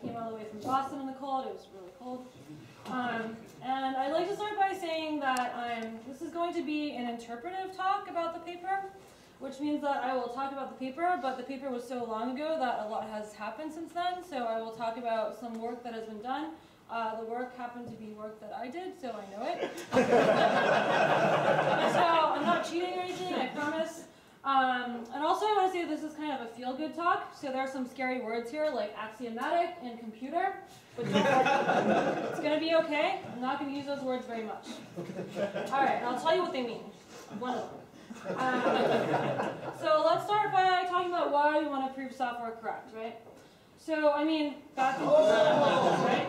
came all the way from Boston in the cold. It was really cold. Um, and I'd like to start by saying that I'm, this is going to be an interpretive talk about the paper, which means that I will talk about the paper, but the paper was so long ago that a lot has happened since then, so I will talk about some work that has been done. Uh, the work happened to be work that I did, so I know it. so I'm not cheating or anything, I promise. Um, and also I want to say this is kind of a feel-good talk, so there are some scary words here like axiomatic and computer, but it's going to be okay. I'm not going to use those words very much. All right, I'll tell you what they mean. One of them. Um, so let's start by talking about why we want to prove software correct, right? So, I mean, back in right?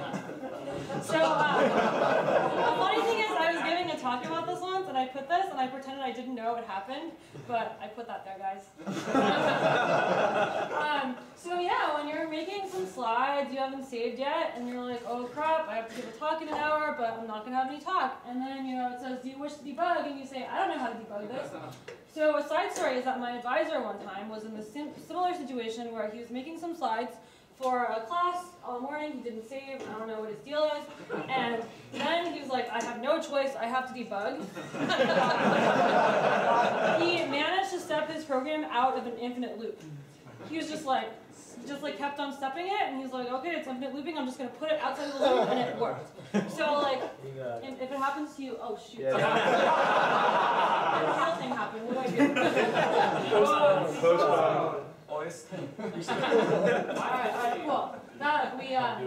So, um, the funny thing is, I was giving a talk about this once, and I put this, and I pretended I didn't know it happened, but I put that there, guys. um, so yeah, when you're making some slides you haven't saved yet, and you're like, oh crap, I have to give a talk in an hour, but I'm not going to have any talk. And then, you know, it says, do you wish to debug? And you say, I don't know how to debug this. So a side story is that my advisor one time was in this similar situation where he was making some slides, for a class all morning. He didn't save. I don't know what his deal is. And then he was like, I have no choice. I have to debug. he managed to step his program out of an infinite loop. He was just like, just like kept on stepping it, and he's like, okay, it's infinite looping. I'm just gonna put it outside of the loop, and it worked. So like, if it happens to you, oh shoot. Yeah. real thing happened. What do I do? Postpone voice. Right, cool. That we uh,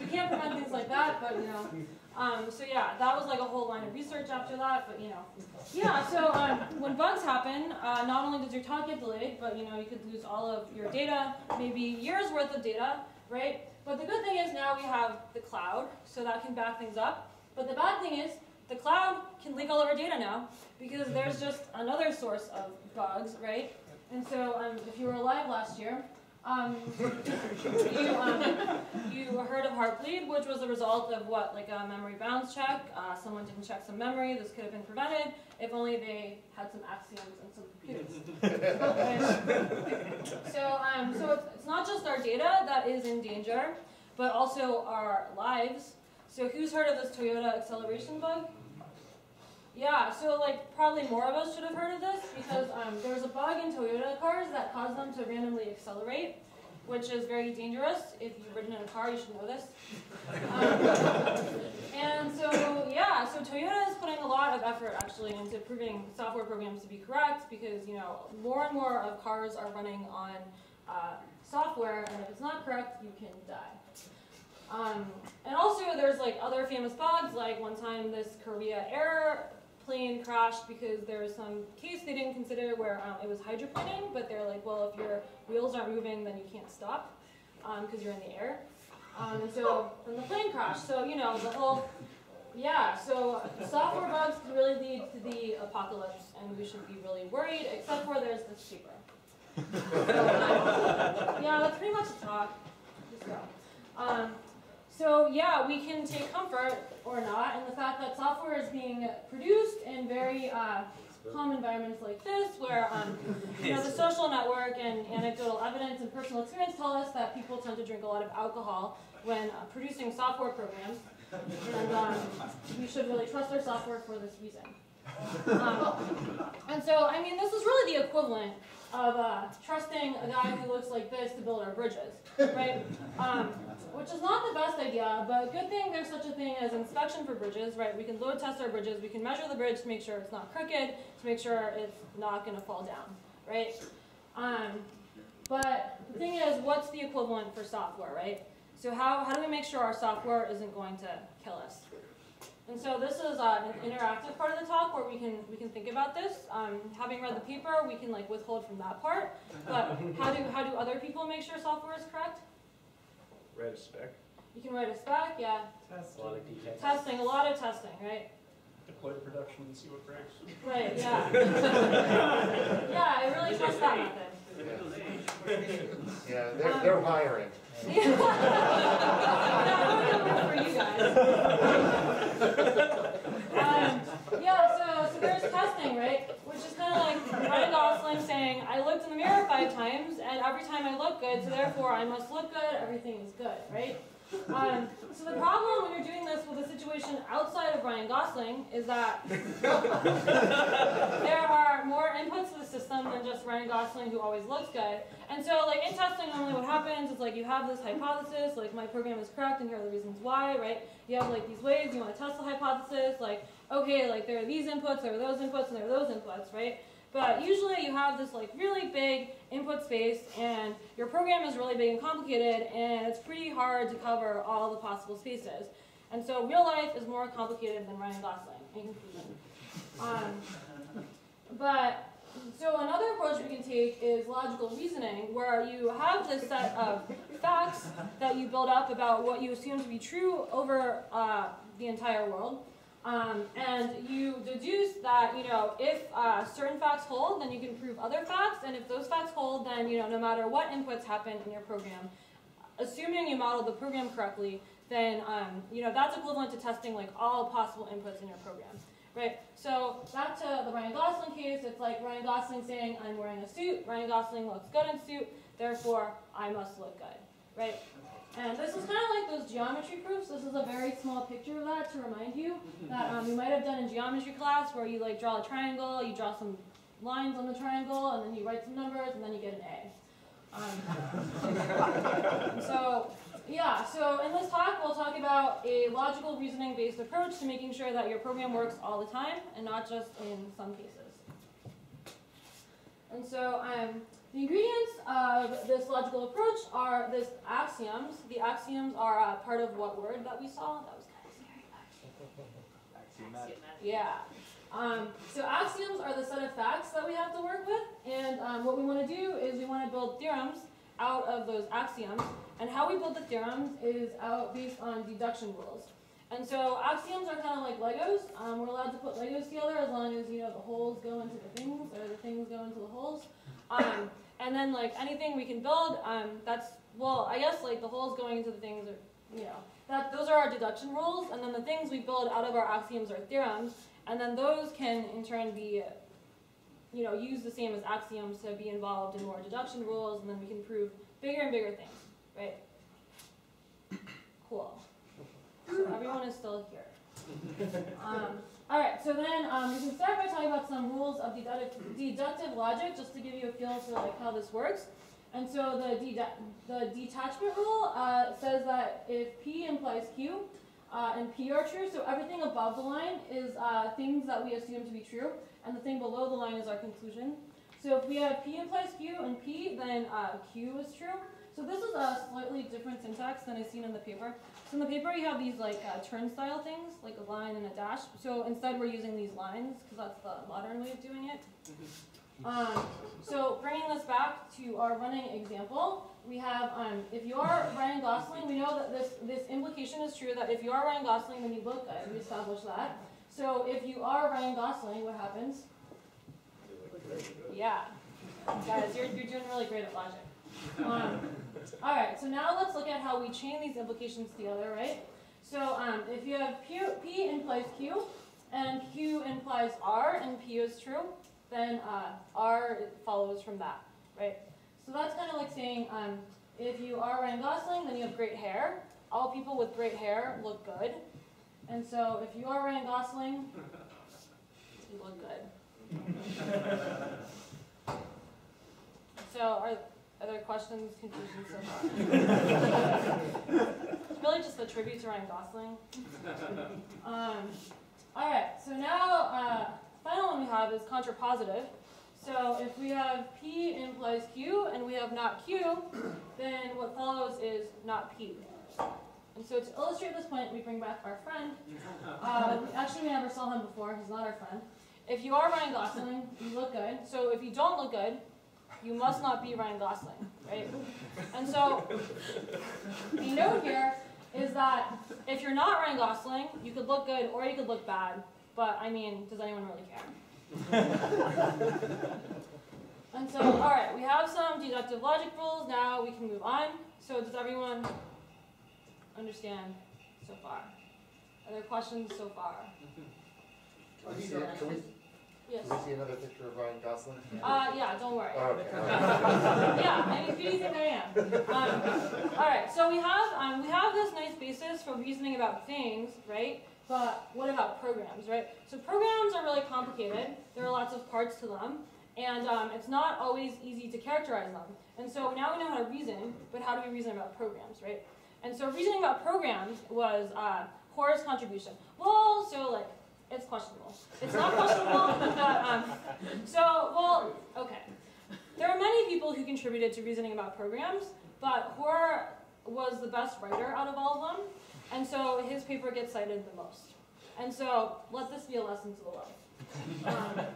we can't prevent things like that, but you know. Um, so yeah, that was like a whole line of research after that, but you know, yeah. So um, when bugs happen, uh, not only does your talk get delayed, but you know you could lose all of your data, maybe years worth of data, right? But the good thing is now we have the cloud, so that can back things up. But the bad thing is the cloud can leak all of our data now because there's just another source of bugs, right? And so um, if you were alive last year, um, you, um, you heard of Heartbleed, which was a result of what, like a memory bounds check. Uh, someone didn't check some memory. This could have been prevented if only they had some axioms and some computers. so, um, so it's, it's not just our data that is in danger, but also our lives. So who's heard of this Toyota acceleration bug? Yeah, so like probably more of us should have heard of this because um, there was a bug in Toyota cars that caused them to randomly accelerate, which is very dangerous. If you've ridden in a car, you should know this. Um, and so yeah, so Toyota is putting a lot of effort actually into proving software programs to be correct because you know more and more of cars are running on uh, software, and if it's not correct, you can die. Um, and also there's like other famous bugs, like one time this Korea Air plane crashed because there was some case they didn't consider where um, it was hydroplaning, but they're like, well, if your wheels aren't moving, then you can't stop because um, you're in the air. Um, and so then the plane crashed. So, you know, the whole, yeah, so software bugs could really lead to the apocalypse, and we should be really worried, except for there's this paper. yeah, that's pretty much the talk. Just go. So yeah, we can take comfort, or not, in the fact that software is being produced in very uh, calm environments like this, where um, you know, the social network and anecdotal evidence and personal experience tell us that people tend to drink a lot of alcohol when uh, producing software programs. And um, we should really trust our software for this reason. Um, and so, I mean, this is really the equivalent of uh, trusting a guy who looks like this to build our bridges, right? Um, which is not the best idea, but good thing there's such a thing as inspection for bridges, right? We can load test our bridges, we can measure the bridge to make sure it's not crooked, to make sure it's not going to fall down, right? Um, but the thing is, what's the equivalent for software, right? So how, how do we make sure our software isn't going to kill us? And so this is uh, an interactive part of the talk where we can we can think about this. Um, having read the paper, we can like withhold from that part. But how do how do other people make sure software is correct? Write a spec. You can write a spec, yeah. Test. A lot of details. Testing, a lot of testing, right? Deploy to production and see what breaks. Right, yeah. yeah, I really trust that method. Yeah, they're, they're hiring. Um, yeah, so, so there's testing, right? Which is kind of like Ryan Gosling saying, I looked in the mirror five times, and every time I look good, so therefore I must look good, everything is good, right? Um, so the problem when you're doing this with a situation outside of Ryan Gosling is that there are more inputs to the system than just Ryan Gosling who always looks good. And so like in testing normally what happens is like you have this hypothesis, like my program is correct and here are the reasons why, right? You have like these ways, you want to test the hypothesis, like, okay, like there are these inputs, there are those inputs, and there are those inputs, right? But usually you have this like really big input space and your program is really big and complicated and it's pretty hard to cover all the possible spaces. And so real life is more complicated than Ryan Gosling, in conclusion. Um, but so another approach we can take is logical reasoning, where you have this set of facts that you build up about what you assume to be true over uh, the entire world. Um, and you deduce that, you know, if uh, certain facts hold, then you can prove other facts, and if those facts hold, then, you know, no matter what inputs happen in your program, assuming you model the program correctly, then, um, you know, that's equivalent to testing, like, all possible inputs in your program, right? So, back to the Ryan Gosling case, it's like Ryan Gosling saying, I'm wearing a suit, Ryan Gosling looks good in suit, therefore, I must look good, right? And this is kind of like those geometry proofs. This is a very small picture of that to remind you that um, you might have done in geometry class where you like draw a triangle, you draw some lines on the triangle, and then you write some numbers, and then you get an A. Um, so, yeah, so in this talk, we'll talk about a logical reasoning based approach to making sure that your program works all the time and not just in some cases. And so, um, the ingredients of this logical approach are this axioms. The axioms are uh, part of what word that we saw? That was kind of scary. Axiomatic. Yeah. Um, so axioms are the set of facts that we have to work with, and um, what we want to do is we want to build theorems out of those axioms. And how we build the theorems is out based on deduction rules. And so axioms are kind of like Legos. Um, we're allowed to put Legos together as long as you know the holes go into the things or the things go into the holes. Um, and then like anything we can build, um, that's well, I guess like the holes going into the things are, you know, that those are our deduction rules, and then the things we build out of our axioms are theorems, and then those can in turn be, you know, used the same as axioms to be involved in more deduction rules, and then we can prove bigger and bigger things, right? Cool. So everyone is still here. Um, all right, so then um, we can start by talking about some rules of deductive, deductive logic, just to give you a feel for like how this works. And so the, the detachment rule uh, says that if P implies Q, uh, and P are true, so everything above the line is uh, things that we assume to be true, and the thing below the line is our conclusion. So if we have P implies Q and P, then uh, Q is true. So this is a slightly different syntax than I've seen in the paper. So in the paper you have these like uh, turnstile things, like a line and a dash. So instead we're using these lines, because that's the modern way of doing it. Um, so bringing this back to our running example, we have, um, if you are Ryan Gosling, we know that this, this implication is true, that if you are Ryan Gosling, then you look good. We established that. So if you are Ryan Gosling, what happens? Yeah. Guys, you're, you're doing really great at logic. Um, all right, so now let's look at how we chain these implications together, right? So um, if you have P, P implies Q, and Q implies R, and P is true, then uh, R follows from that, right? So that's kind of like saying, um, if you are Ryan Gosling, then you have great hair. All people with great hair look good. And so if you are Ryan Gosling, you look good. so are, are there questions, conclusions so far? it's really just a tribute to Ryan Gosling. Um, all right, so now uh, final one we have is contrapositive. So if we have P implies Q and we have not Q, then what follows is not P. And so to illustrate this point, we bring back our friend. Uh, actually, we never saw him before. He's not our friend. If you are Ryan Gosling, you look good. So if you don't look good, you must not be Ryan Gosling, right? And so the note here is that if you're not Ryan Gosling, you could look good or you could look bad. But I mean, does anyone really care? and so, all right, we have some deductive logic rules. Now we can move on. So does everyone understand so far? Are there questions so far? Can we? Can we, Yes. Can we see another picture of Ryan Gosling? Uh, yeah, don't worry. Oh, okay. all right. yeah, I mean, who do you think I am? Um, all right, so we have um, we have this nice basis for reasoning about things, right? But what about programs, right? So programs are really complicated. There are lots of parts to them, and um, it's not always easy to characterize them. And so now we know how to reason, but how do we reason about programs, right? And so reasoning about programs was uh, Hoare's contribution. Well, so like it's questionable. It's not questionable, um, so well, okay. There are many people who contributed to reasoning about programs, but Hoare was the best writer out of all of them, and so his paper gets cited the most. And so let this be a lesson to the world. Um,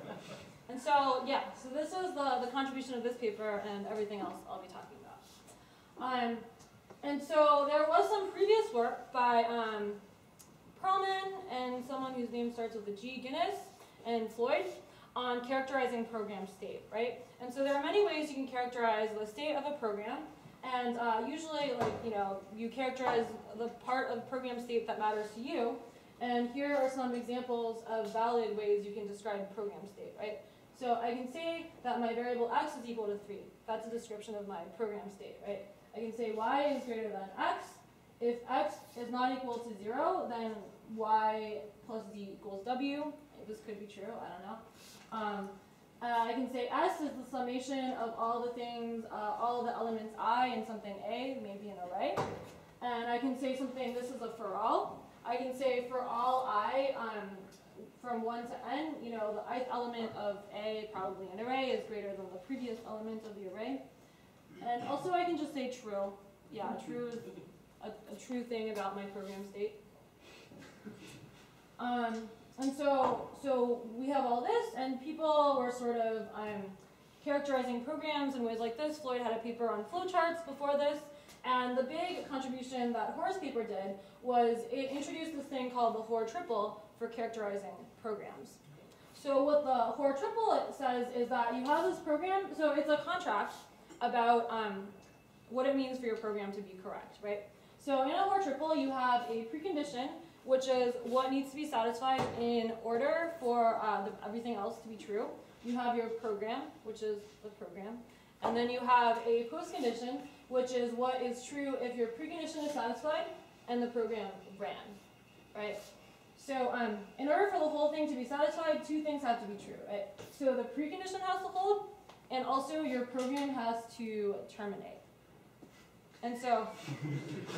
and so yeah, so this is the, the contribution of this paper and everything else I'll be talking about. Um, and so there was some previous work by um, Perlman and someone whose name starts with a G, Guinness, and Floyd on characterizing program state, right? And so there are many ways you can characterize the state of a program, and uh, usually, like, you know, you characterize the part of program state that matters to you, and here are some examples of valid ways you can describe program state, right? So I can say that my variable x is equal to 3. That's a description of my program state, right? I can say y is greater than x. If x is not equal to 0, then y plus z equals w. This could be true, I don't know. Um, uh, I can say S is the summation of all the things, uh, all the elements I in something A, maybe an array. And I can say something, this is a for all. I can say for all I, um, from 1 to n, you know, the ith element of A, probably an array, is greater than the previous element of the array. And also I can just say true. Yeah, true is a, a true thing about my program state. Um, and so, so we have all this, and people were sort of um, characterizing programs in ways like this. Floyd had a paper on flowcharts before this, and the big contribution that Hoare's paper did was it introduced this thing called the Hoare triple for characterizing programs. So what the Hoare triple says is that you have this program, so it's a contract about um, what it means for your program to be correct, right? So in a Hoare triple, you have a precondition which is what needs to be satisfied in order for uh, the, everything else to be true. You have your program, which is the program, and then you have a postcondition, which is what is true if your precondition is satisfied and the program ran, right? So um, in order for the whole thing to be satisfied, two things have to be true, right? So the precondition has to hold, and also your program has to terminate. And so,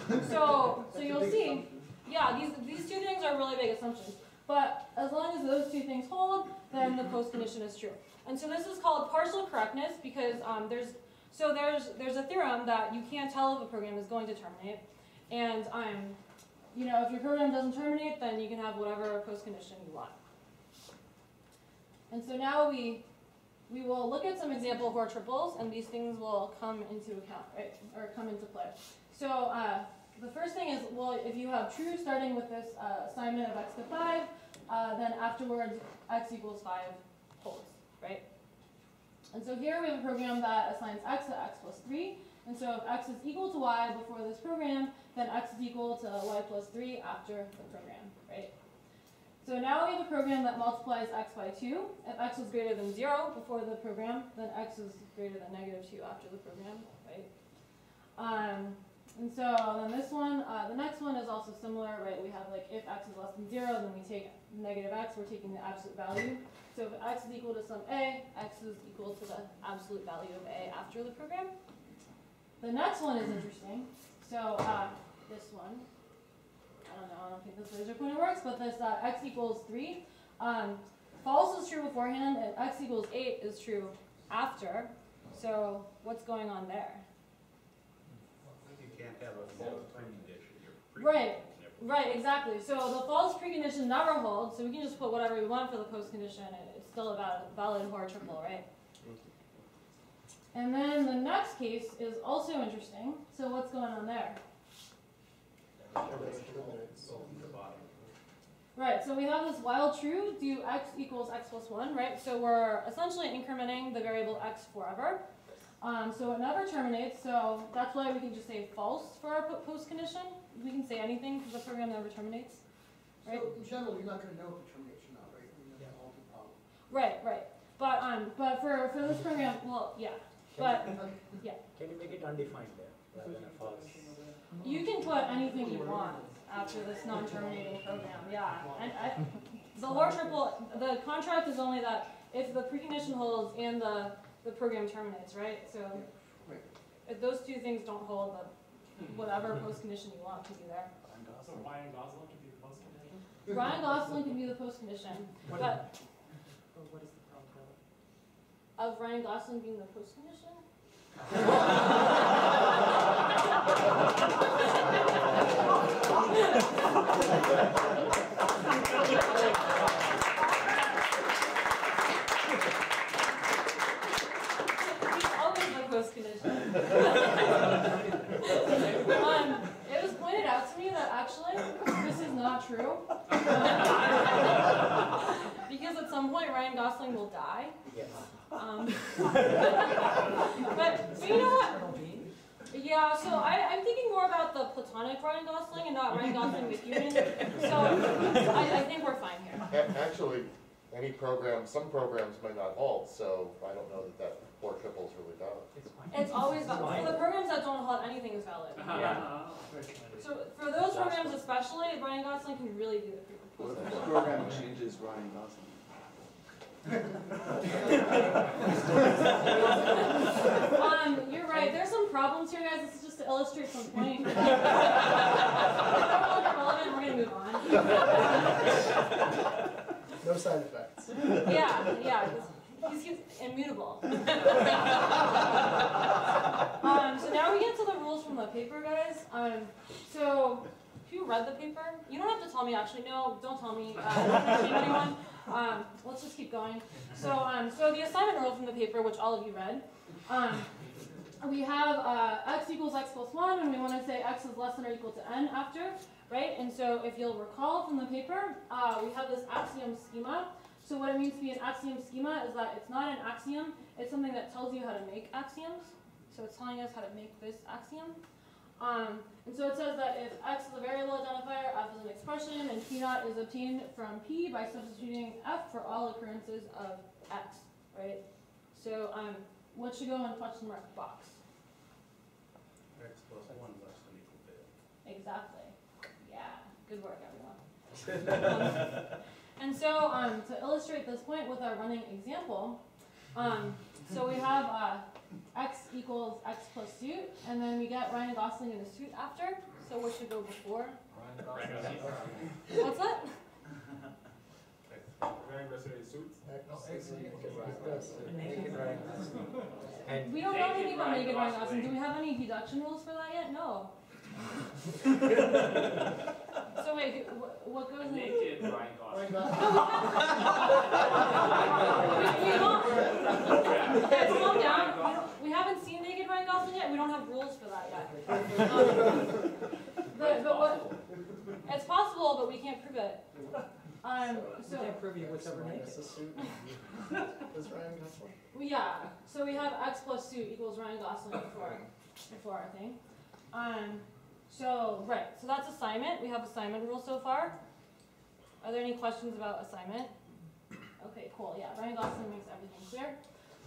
so, so you'll see yeah, these, these two things are really big assumptions. But as long as those two things hold, then the postcondition is true. And so this is called partial correctness because um, there's so there's there's a theorem that you can't tell if a program is going to terminate, and um, you know if your program doesn't terminate, then you can have whatever postcondition you want. And so now we we will look at some example Hoare triples, and these things will come into account, right, or come into play. So. Uh, the first thing is, well, if you have true starting with this uh, assignment of x to 5, uh, then afterwards x equals 5 holds, right? And so here we have a program that assigns x to x plus 3. And so if x is equal to y before this program, then x is equal to y plus 3 after the program, right? So now we have a program that multiplies x by 2. If x is greater than 0 before the program, then x is greater than negative 2 after the program, right? Um, and so then this one, uh, the next one is also similar, right? We have like if x is less than zero, then we take negative x, we're taking the absolute value. So if x is equal to some a, x is equal to the absolute value of a after the program. The next one is interesting. So uh, this one, I don't know, I don't think this laser pointer works, but this uh, x equals three. Um, false is true beforehand, and x equals eight is true after. So what's going on there? You can't have a false precondition. Your Right. Right, exactly. So the false precondition never holds, so we can just put whatever we want for the postcondition, and it's still a valid, valid Hoare triple, right? And then the next case is also interesting. So what's going on there? Open the bottom. Right, so we have this while true, do x equals x plus 1, right? So we're essentially incrementing the variable x forever. Um, so it never terminates, so that's why we can just say false for our post condition. We can say anything because the program never terminates. Right. So in general, you're not gonna know if it terminates or not, right? I mean, that's all the problem. Right, right. But um, but for for this program, well, yeah. But yeah. Can you make it undefined there, rather than false? you can put anything you want after this non-terminating program. Yeah, and I, the Hoare triple, the contract is only that if the precondition holds and the the program terminates, right? So if uh, those two things don't hold, the hmm. whatever postcondition you want can be there. So Ryan Gosling could be the post condition? Ryan Gosling can be the postcondition, but What is the probability? of Ryan Gosling being the postcondition. He's always the postcondition. Um, it was pointed out to me that actually this is not true. Because at some point Ryan Gosling will die. Yes. Um, but, but you know what? Yeah, so I, I'm thinking more about the platonic Ryan Gosling and not Ryan Gosling the human. So I, I think we're fine here. Actually, any program, some programs may not hold, so I don't know that that Hoare triples really valid. It's always valid. For the programs that don't hold anything is valid. Yeah. So for those programs especially, Ryan Gosling can really do the What if the program changes Ryan Gosling? Um, you're right. There's some problems here, guys. This is just to illustrate some point. If not relevant, we're gonna move on. No side effects. Yeah, yeah. He's, he's immutable. um, so now we get to the rules from the paper, guys. Um, so who read the paper? You don't have to tell me. Actually, no, don't tell me. Uh, don't anyone. Um, let's just keep going. So, um, so the assignment rule from the paper, which all of you read. Um, we have uh, x equals x plus 1, and we want to say x is less than or equal to n after, right? And so if you'll recall from the paper, uh, we have this axiom schema. So what it means to be an axiom schema is that it's not an axiom, it's something that tells you how to make axioms. So it's telling us how to make this axiom. Um, and so it says that if x is a variable identifier, f is an expression, and p naught is obtained from p by substituting f for all occurrences of x, right? So um, what should go in question mark box? X plus one less than equal to. Exactly. Yeah, good work, everyone. Um, and so, um, to illustrate this point with our running example, um, so we have uh, x equals x plus suit, and then we get Ryan Gosling in a suit after. So what should go before? Ryan Gosling. What's that? Ryan Gosling in We don't know anything about naked Ryan Gosling. Do we have any deduction rules for that yet? No. So wait, who- what, what goes in? Naked Ryan Gosling. We, we don't. Calm down. We, we haven't seen naked Ryan Gosling yet. We don't have rules for that yet. Um, but, but what? It's possible, but we can't prove it. Um, so prove you was ever naked. Is Ryan Gosling? yeah. So we have x plus suit equals Ryan Gosling before before our thing. Um, so right. So that's assignment. We have assignment rules so far. Are there any questions about assignment? Okay, cool. Yeah, Ryan Gosling makes everything clear.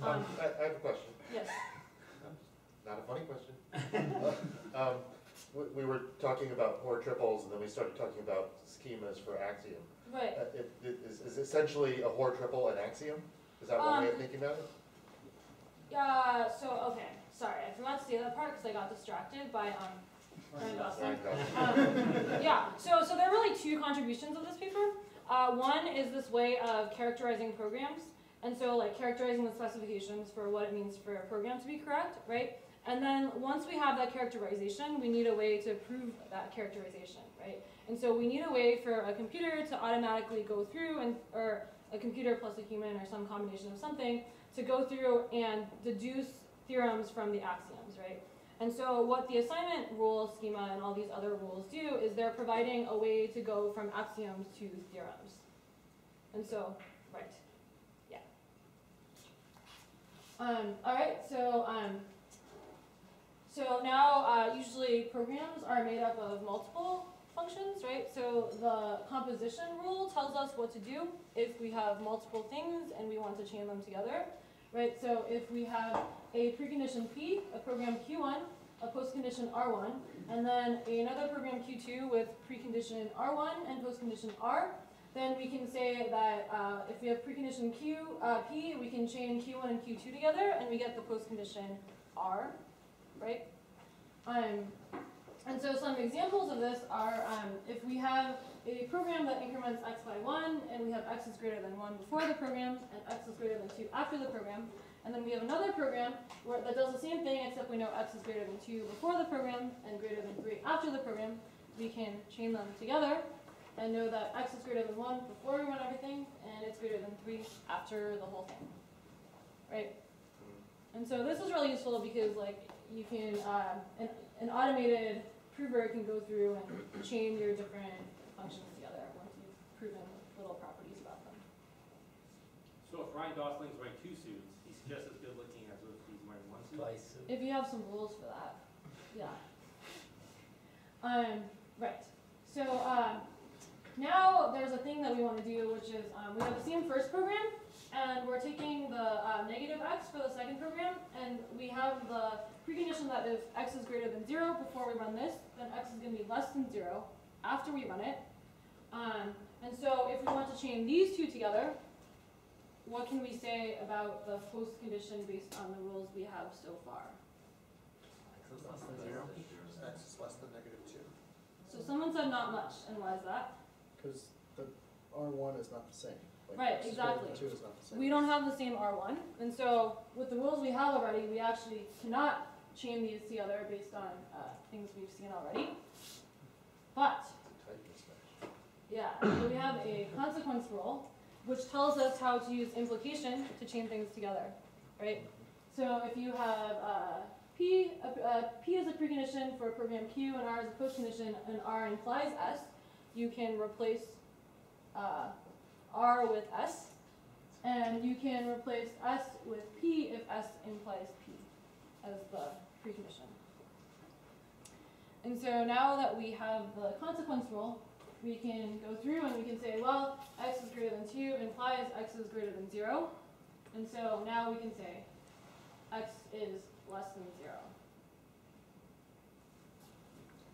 Um, Um, I, I have a question, yes. not a funny question. Um, we, we were talking about Hoare triples, and then we started talking about schemas for axiom. Right. Uh, it, it is, is essentially a Hoare triple an axiom? Is that one way of Um, thinking about it? Yeah, so, okay, sorry, I forgot to say that part because I got distracted by, um, Um, yeah, so, so there are really two contributions of this paper. Uh, one is this way of characterizing programs, and so like characterizing the specifications for what it means for a program to be correct, right? And then once we have that characterization, we need a way to prove that characterization, right? And so we need a way for a computer to automatically go through and, or a computer plus a human or some combination of something to go through and deduce theorems from the axioms, right? And so what the assignment rule schema and all these other rules do is they're providing a way to go from axioms to theorems. And so, right, yeah. Um, all right, so, um, so now, uh, usually programs are made up of multiple functions, right? So the composition rule tells us what to do if we have multiple things and we want to chain them together, right? So if we have a precondition P, a program Q1, a postcondition R1, and then another program Q2 with precondition R1 and postcondition R, then we can say that uh, if we have precondition Q, uh, P, we can chain Q1 and Q2 together, and we get the postcondition R, right? Um, and so some examples of this are um, if we have a program that increments x by 1, and we have x is greater than 1 before the program, and x is greater than 2 after the program, and then we have another program where, that does the same thing, except we know x is greater than 2 before the program, and greater than 3 after the program, we can chain them together, and know that x is greater than 1 before we run everything, and it's greater than 3 after the whole thing. Right? And so this is really useful because like you can, uh, an, an automated prover can go through and chain your different functions together once you've proven little properties about them. So if Ryan Gosling's right two suits, he's just as good looking as if he's If you have some rules for that, yeah. Um, right, so, um, now there's a thing that we wanna do, which is, um, we have the same first program, and we're taking the, uh, negative x for the second program, and we have the precondition that if x is greater than zero before we run this, then x is gonna be less than zero after we run it. Um, and so if we want to chain these two together, what can we say about the post condition based on the rules we have so far? X is less than negative two. So someone said not much, and why is that? Because the R one is not the same. Like, Right, X greater than exactly. Two is not the same. We don't have the same R1, and so with the rules we have already, we actually cannot chain these together based on uh, things we've seen already. But Type mismatch. Yeah, so we have a consequence rule, which tells us how to use implication to chain things together, right? So if you have uh, P, uh, P is a precondition for program Q and R is a postcondition and R implies S, you can replace uh, R with S, and you can replace S with P if S implies P as the precondition. And so now that we have the consequence rule, we can go through and we can say, well, x is greater than 2 implies x is greater than 0. And so now we can say x is less than 0.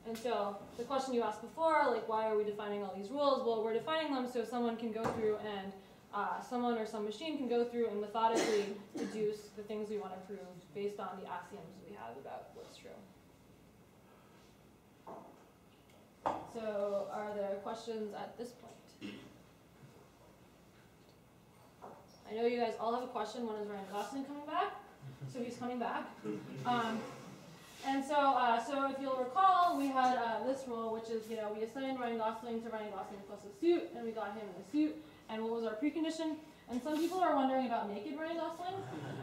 And so the question you asked before, like why are we defining all these rules? Well, we're defining them so someone can go through and uh, someone or some machine can go through and methodically deduce the things we want to prove based on the axioms we have about what's true. So are there questions at this point? I know you guys all have a question, when is Ryan Gosling coming back? So he's coming back. Um, and so, uh, so if you'll recall, we had, uh, this rule, which is, you know, we assigned Ryan Gosling to Ryan Gosling plus a suit, and we got him in a suit, and what was our precondition? And some people are wondering about naked Ryan Gosling,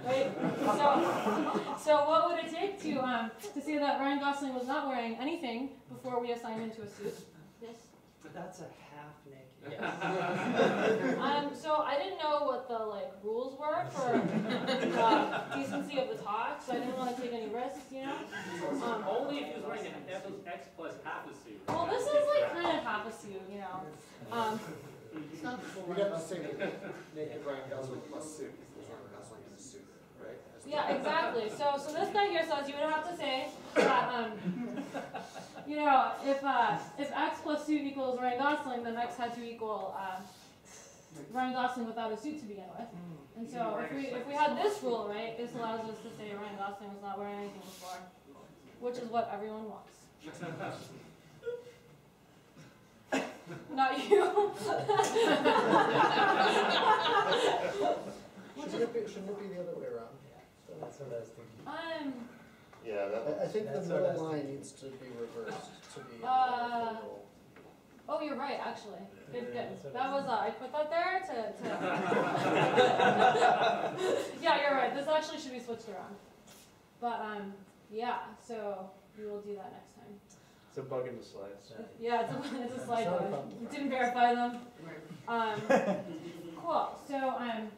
right? So, so what would it take to, um, to say that Ryan Gosling was not wearing anything before we assigned him to a suit? Yes? That's a half naked. Um, so I didn't know what the like rules were for uh, decency of the talk, so I didn't want to take any risks, you know. Um, Only if he was wearing an F X plus half a suit. well, this is like kind of half a suit, you know. Um, It's not the full We'd Ryan have to say that naked Ryan Gosling plus suit, because there's Ryan Gosling in a suit, right? That's yeah, exactly. So, so this guy here says you would have to say that, um, you know, if uh, if X plus suit equals Ryan Gosling, then X had to equal uh, Ryan Gosling without a suit to begin with. And so if we if we had this rule, right, this allows us to say Ryan Gosling was not wearing anything before, which is what everyone wants. Not you. Shouldn't it be, shouldn't it be the other way around? That's what I was thinking. um. Yeah, I, I think the That's what I middle was line needs to be reversed to be. in Uh, the. Oh, you're right. Actually, good, good. That was uh, I put that there to. to yeah, you're right. This actually should be switched around. But um, yeah. So we will do that next time. It's a bug in the slides. Yeah, it's a, it's a slide. It's bug. problem. Didn't verify them. Um, cool. So um,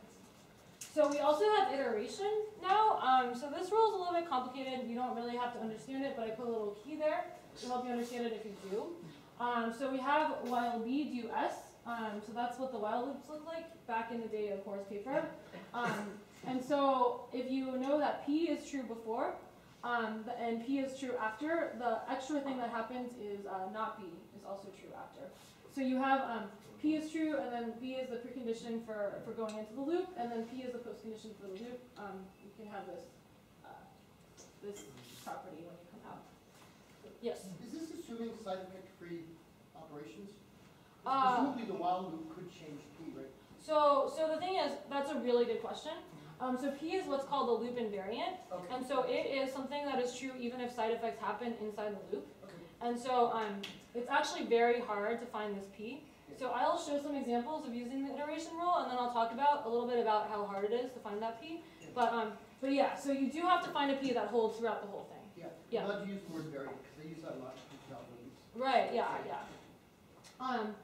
so we also have iteration now. Um, so this rule is a little bit complicated. You don't really have to understand it, but I put a little key there to help you understand it if you do. Um, so we have while B do S. Um, so that's what the while loops look like back in the day of Hoare's paper. Um, and so if you know that P is true before, um, the, and P is true after, the extra thing that happens is uh, not B is also true after. So you have um, P is true, and then B is the precondition for, for going into the loop, and then P is the postcondition for the loop. Um, you can have this uh, this property when you come out. Yes. Is this assuming side effect free operations? Uh, Presumably the while loop could change P, right? So so the thing is, that's a really good question. Um, so P is what's called a loop invariant, Okay, and so it is something that is true even if side effects happen inside the loop. okay. And so um, it's actually very hard to find this P. So I'll show some examples of using the iteration rule, and then I'll talk about a little bit about how hard it is to find that P. But um, but yeah, so you do have to find a P that holds throughout the whole thing. Yeah, Yeah. I'm glad you used the word variant, because they use that a lot in algorithms. Right, yeah, yeah. Um,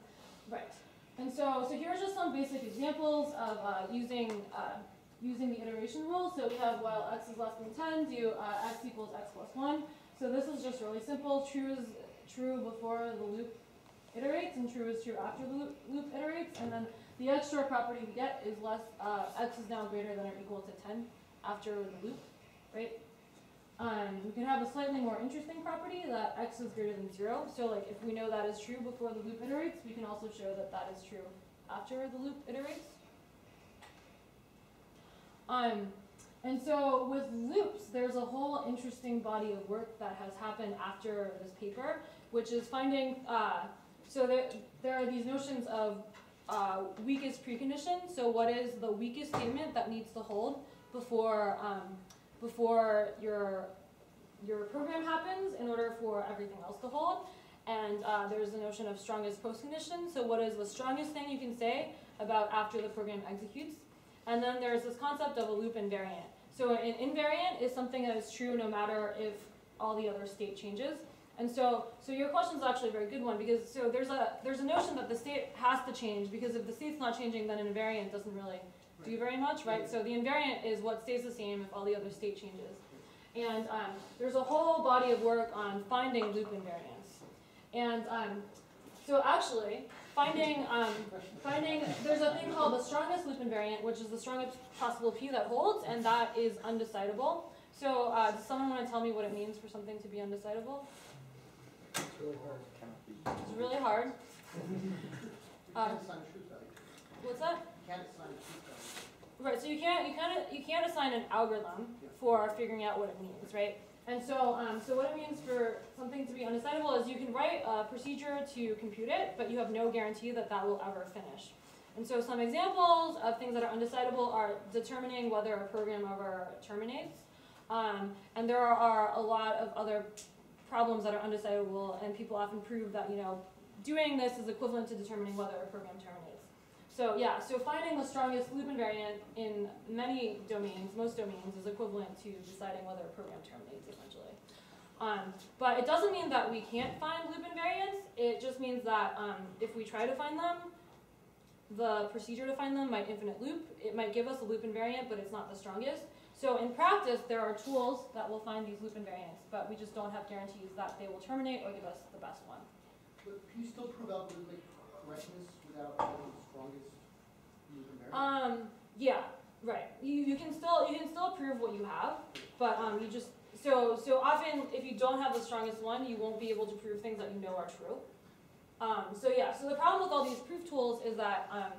right. And so, so here's just some basic examples of uh, using uh, using the iteration rule. So we have while x is less than 10, do uh, x equals x plus 1. So this is just really simple. True is true before the loop iterates, and true is true after the loop, loop iterates. And then the extra property we get is less, uh, x is now greater than or equal to 10 after the loop, right? Um, we can have a slightly more interesting property that x is greater than zero. So like if we know that is true before the loop iterates, we can also show that that is true after the loop iterates. Um, and so with loops, there's a whole interesting body of work that has happened after this paper, which is finding, uh, so there, there are these notions of uh, weakest precondition. So what is the weakest statement that needs to hold before, um, before your, your program happens in order for everything else to hold? And uh, there's the notion of strongest postcondition. So what is the strongest thing you can say about after the program executes? And then there's this concept of a loop invariant. So an invariant is something that is true no matter if all the other state changes. And so, so your question is actually a very good one because so there's a there's a notion that the state has to change because if the state's not changing, then an invariant doesn't really do very much, right? So the invariant is what stays the same if all the other state changes. And um, there's a whole body of work on finding loop invariants. And um, so actually, finding um, finding there's a thing called the strongest loop invariant, which is the strongest possible p that holds, and that is undecidable. So uh, does someone want to tell me what it means for something to be undecidable? It's really hard. It's really hard. You Um, can't assign a truth value. what's that? Can't assign a truth value. Right. So you can't you kind of you can't assign an algorithm for figuring out what it means, right? And so um, so what it means for something to be undecidable is you can write a procedure to compute it, but you have no guarantee that that will ever finish. And so some examples of things that are undecidable are determining whether a program ever terminates. Um, and there are a lot of other problems that are undecidable, and people often prove that, you know, doing this is equivalent to determining whether a program terminates. So yeah, so finding the strongest loop invariant in many domains, most domains, is equivalent to deciding whether a program terminates essentially. Um, but it doesn't mean that we can't find loop invariants. It just means that um, if we try to find them, the procedure to find them might infinite loop. It might give us a loop invariant, but it's not the strongest. So in practice, there are tools that will find these loop invariants, but we just don't have guarantees that they will terminate or give us the best one. But can you still prove algorithmic correctness Um, yeah, right. You, you can still you can still prove what you have, but um, you just so so often if you don't have the strongest one, you won't be able to prove things that you know are true. Um, so yeah, so the problem with all these proof tools is that um,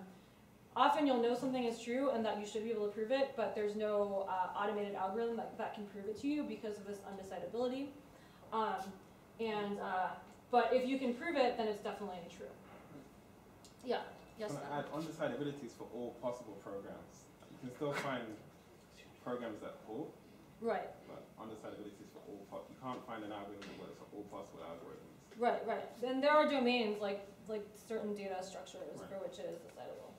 often you'll know something is true and that you should be able to prove it, but there's no uh, automated algorithm that, that can prove it to you because of this undecidability. Um, and uh, but if you can prove it, then it's definitely true. Yeah. Yes. Can I add undecidabilities for all possible programs? You can still find programs that hold, Right. but undecidabilities for all. Po- you can't find an algorithm that works for all possible algorithms. Right, right. Then there are domains like like certain data structures for which it is decidable.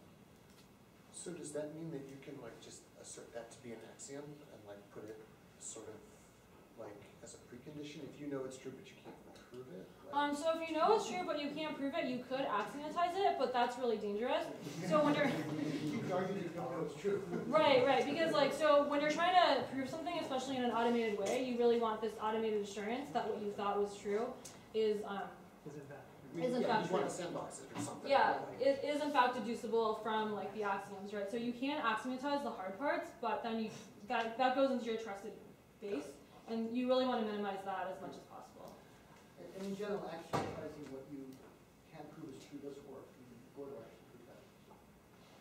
So does that mean that you can like just assert that to be an axiom and like put it sort of like as a precondition if you know it's true but you can't prove it? Like- Um, so if you know it's true but you can't prove it, you could axiomatize it, but that's really dangerous. So when you're You could argue that you don't know it's true. right, right, because like so when you're trying to prove something, especially in an automated way, you really want this automated assurance that what you thought was true is um, I mean, Is in yeah, fact you wanna sandbox it or something. Yeah, like- it is in fact deducible from like the axioms, right? So you can axiomatize the hard parts, but then you that that goes into your trusted base, and you really want to minimize that as much as possible. And and in general, actualizing what you can prove is true doesn't work. You go to actually prove that.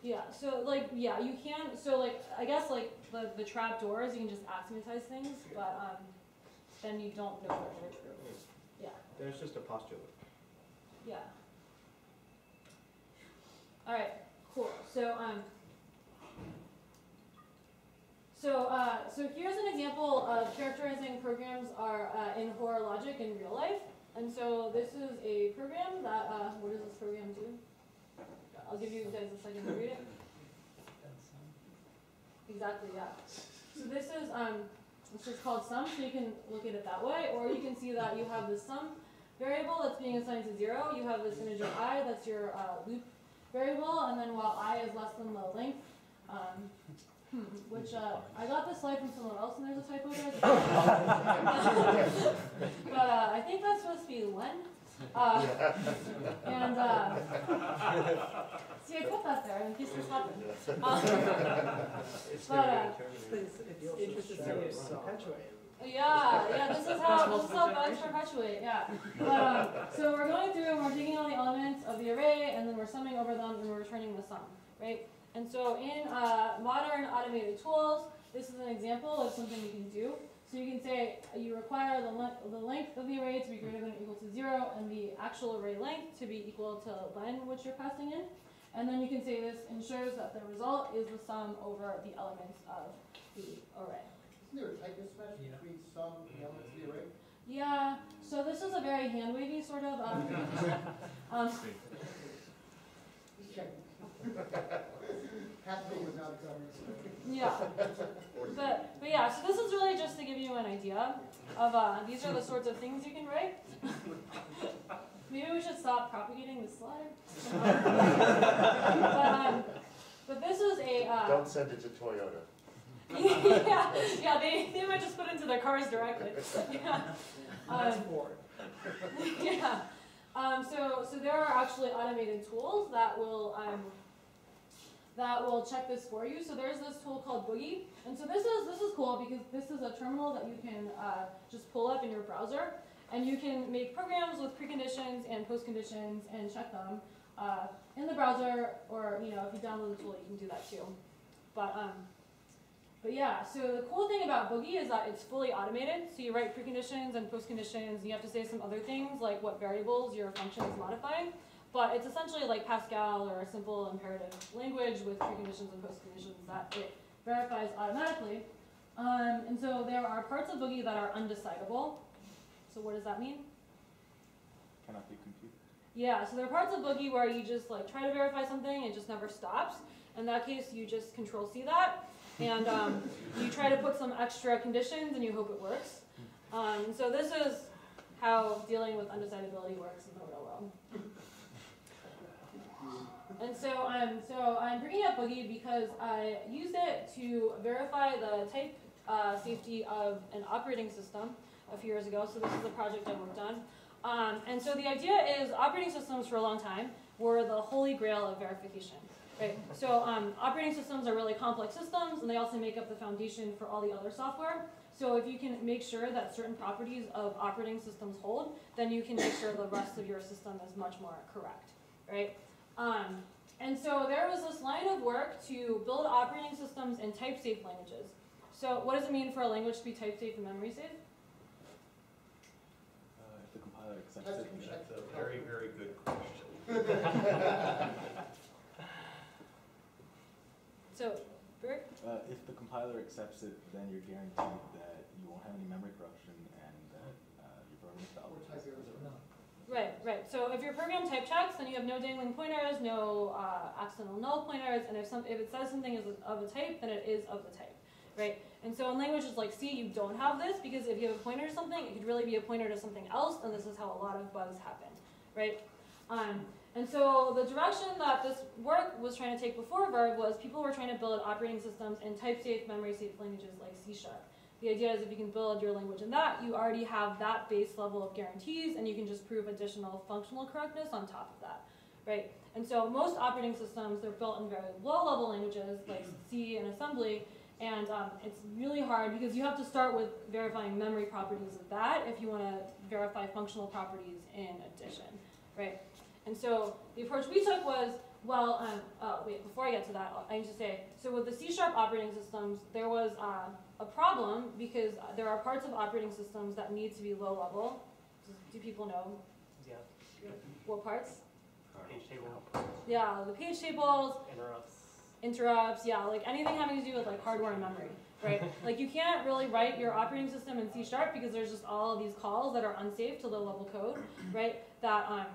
Yeah, so like yeah, you can. So like I guess like the the trap doors, you can just axiomatize things, but um, then you don't know that they're true. Yeah. There's just a postulate. Yeah. All right, cool. So um, so uh, so here's an example of characterizing programs are uh, in Hoare logic in real life. And so this is a program that uh, what does this program do? I'll give you guys a second to read it. Exactly, yeah. So this is um, this is called sum, so you can look at it that way, or you can see that you have the sum variable that's being assigned to zero. You have this integer i, that's your uh, loop variable, and then while i is less than the length, um, which uh, I got this slide from someone else, and there's a typo there. but uh, I think that's supposed to be len. Uh, and uh, see, I put that there in case this happened. Um, It's But, never uh, gonna terminate. It's interesting to see it perpetuate. Yeah, yeah, this is how this is how bugs perpetuate, yeah. But, um, so we're going through and we're taking all the elements of the array and then we're summing over them and we're returning the sum, right? And so in uh, modern automated tools, this is an example of something you can do. So you can say uh, you require the, le- the length of the array to be greater than or equal to zero and the actual array length to be equal to len, which you're passing in. And then you can say this ensures that the result is the sum over the elements of the array. Isn't there a type mismatch Yeah. between some elements of the array? Yeah, so this is a very hand wavy sort of. Um, um, Just checking. Half was not covered. yeah, but but yeah, so this is really just to give you an idea of uh, these are the sorts of things you can write. Maybe we should stop propagating the slide. but, um, but this is a uh, Don't send it to Toyota. yeah yeah they, they might just put it into their cars directly. Yeah. That's Um, four. yeah. Um, so, so there are actually automated tools that will um, that will check this for you. So there's this tool called Boogie, and so this is this is cool because this is a terminal that you can uh, just pull up in your browser, and you can make programs with preconditions and postconditions and check them uh, in the browser, or you know if you download the tool, you can do that too. But um, but yeah, so the cool thing about Boogie is that it's fully automated. So you write preconditions and postconditions, and you have to say some other things like what variables your function is modifying. But it's essentially like Pascal or a simple imperative language with preconditions and postconditions that it verifies automatically. Um, and so there are parts of Boogie that are undecidable. So what does that mean? Cannot be computed. Yeah, so there are parts of Boogie where you just like try to verify something and it just never stops. In that case, you just control C that, and um, you try to put some extra conditions and you hope it works. Um, so this is how dealing with undecidability works in the real world. And so I'm so I'm bringing up Boogie because I used it to verify the type uh, safety of an operating system a few years ago. So this is a project I worked on. Um, and so the idea is operating systems for a long time were the holy grail of verification. Right? So um, operating systems are really complex systems, and they also make up the foundation for all the other software. So if you can make sure that certain properties of operating systems hold, then you can make sure the rest of your system is much more correct. Right? Um, and so there was this line of work to build operating systems in type-safe languages. So what does it mean for a language to be type-safe and memory-safe? Uh, if the compiler accepts That's it. a- That's a very, very good question. So, Bert? Uh, if the compiler accepts it, then you're guaranteed that you won't have any memory corruption and that uh, your program is Or valid. type errors. No. Right, right. So if your program type checks, then you have no dangling pointers, no uh, accidental null pointers, and if some if it says something is of a type, then it is of the type, right? And so in languages like C, you don't have this because if you have a pointer to something, it could really be a pointer to something else, and this is how a lot of bugs happen, right? Um, and so the direction that this work was trying to take before Verve was people were trying to build operating systems in type-safe, memory-safe languages like C Sharp. The idea is if you can build your language in that, you already have that base level of guarantees, and you can just prove additional functional correctness on top of that, right? And so most operating systems, they're built in very low-level languages like C and assembly, and um, it's really hard because you have to start with verifying memory properties of that if you want to verify functional properties in addition, right? And so the approach we took was, well, um, oh, wait, before I get to that, I need to say, so with the C-sharp operating systems, there was uh, a problem because there are parts of operating systems that need to be low level. Do people know Yeah. what parts? Page table. Yeah, the page tables, Interrupts. interrupts, yeah, like anything having to do with like hardware and memory, right? like you can't really write your operating system in C sharp because there's just all of these calls that are unsafe to low level code, right? That um,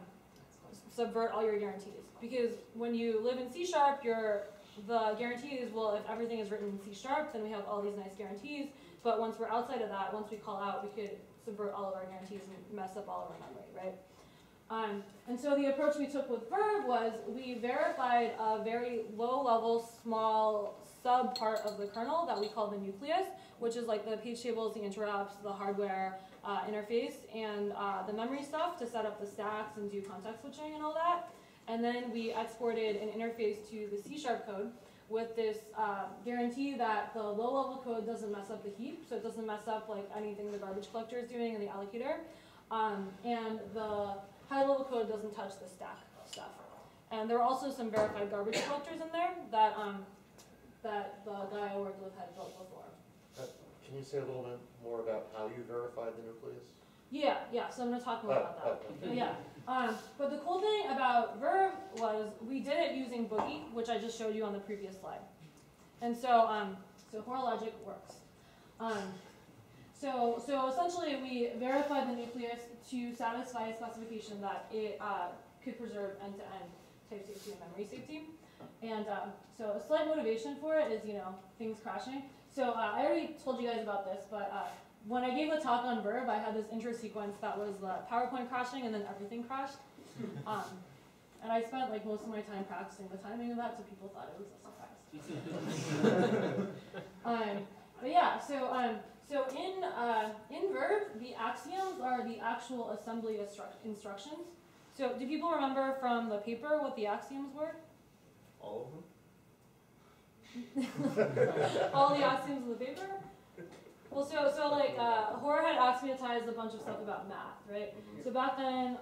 subvert all your guarantees. Because when you live in C sharp, your the guarantees, well, if everything is written in C sharp, then we have all these nice guarantees. But once we're outside of that, once we call out, we could subvert all of our guarantees and mess up all of our memory, right? Um, and so the approach we took with Verve was we verified a very low level, small sub part of the kernel that we call the nucleus, which is like the page tables, the interrupts, the hardware uh, interface, and uh, the memory stuff to set up the stacks and do context switching and all that. And then we exported an interface to the C sharp code with this uh, guarantee that the low level code doesn't mess up the heap, so it doesn't mess up like anything the garbage collector is doing in the allocator. Um, and the high level code doesn't touch the stack stuff. And there are also some verified garbage collectors in there that um, that the guy I worked with had built before. Can you say a little bit more about how you verified the nucleus? Yeah, yeah. So I'm gonna talk more about that. Oh, okay. Yeah. Um, but the cool thing about Verve was we did it using Boogie, which I just showed you on the previous slide. And so, um, so logic works. Um, so, so essentially, we verified the nucleus to satisfy a specification that it uh, could preserve end-to-end type safety and memory safety. And um, so, a slight motivation for it is, you know, things crashing. So, uh, I already told you guys about this, but uh, when I gave the talk on Verve, I had this intro sequence that was uh, PowerPoint crashing and then everything crashed. Um, and I spent like most of my time practicing the timing of that, so people thought it was a surprise. um, but yeah, so um, so in uh, in Verve, the axioms are the actual assembly instru- instructions. So do people remember from the paper what the axioms were? All of them? All the axioms of the paper? Well, so, so like, uh, Hoare had axiomatized a bunch of stuff about math, right? So back then,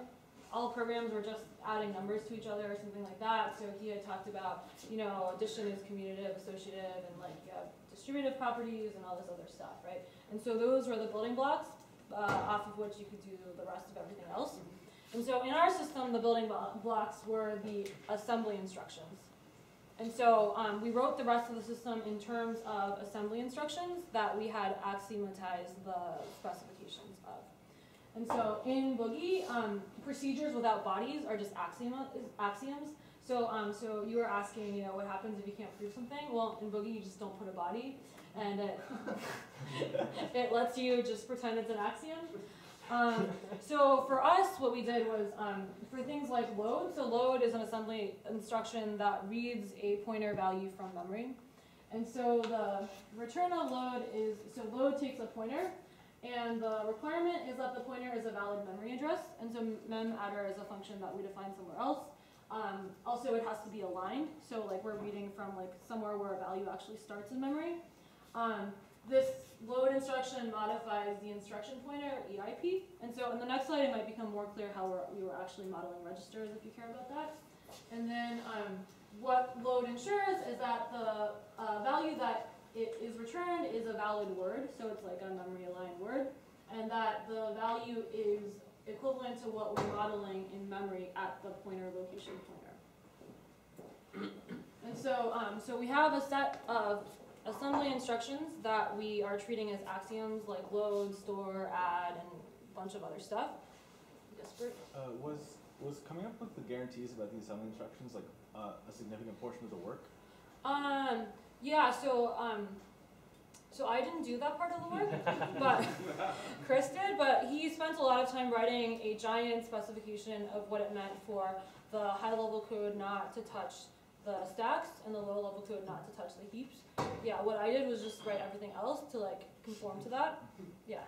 all programs were just adding numbers to each other or something like that. So he had talked about, you know, addition is commutative, associative, and like uh, distributive properties and all this other stuff, right? And so those were the building blocks uh, off of which you could do the rest of everything else. And so in our system, the building blo- blocks were the assembly instructions. And so um, we wrote the rest of the system in terms of assembly instructions that we had axiomatized the specifications of. And so in Boogie, um, procedures without bodies are just axiom, axioms. So, um, so you were asking, you know, what happens if you can't prove something? Well, in Boogie, you just don't put a body, and it, it lets you just pretend it's an axiom. Um, so for us, what we did was um, for things like load. So load is an assembly instruction that reads a pointer value from memory, and so the return of load is so load takes a pointer, and the requirement is that the pointer is a valid memory address, and so memaddr is a function that we define somewhere else. Um, also, it has to be aligned, so like we're reading from like somewhere where a value actually starts in memory. Um, this load instruction modifies the instruction pointer EIP. And so in the next slide, it might become more clear how we're, we were actually modeling registers if you care about that. And then um, what load ensures is that the uh, value that it is returned is a valid word, so it's like a memory aligned word, and that the value is equivalent to what we're modeling in memory at the pointer location pointer. And so, um, so we have a set of assembly instructions that we are treating as axioms like load, store, add, and a bunch of other stuff. Disparate. Uh, was was coming up with the guarantees about the assembly instructions like uh, a significant portion of the work? Um, yeah, so, um, so I didn't do that part of the work, but Chris did, but he spent a lot of time writing a giant specification of what it meant for the high level code not to touch the stacks and the low level code not to touch the heaps. Yeah, what I did was just write everything else to like conform to that. Yeah,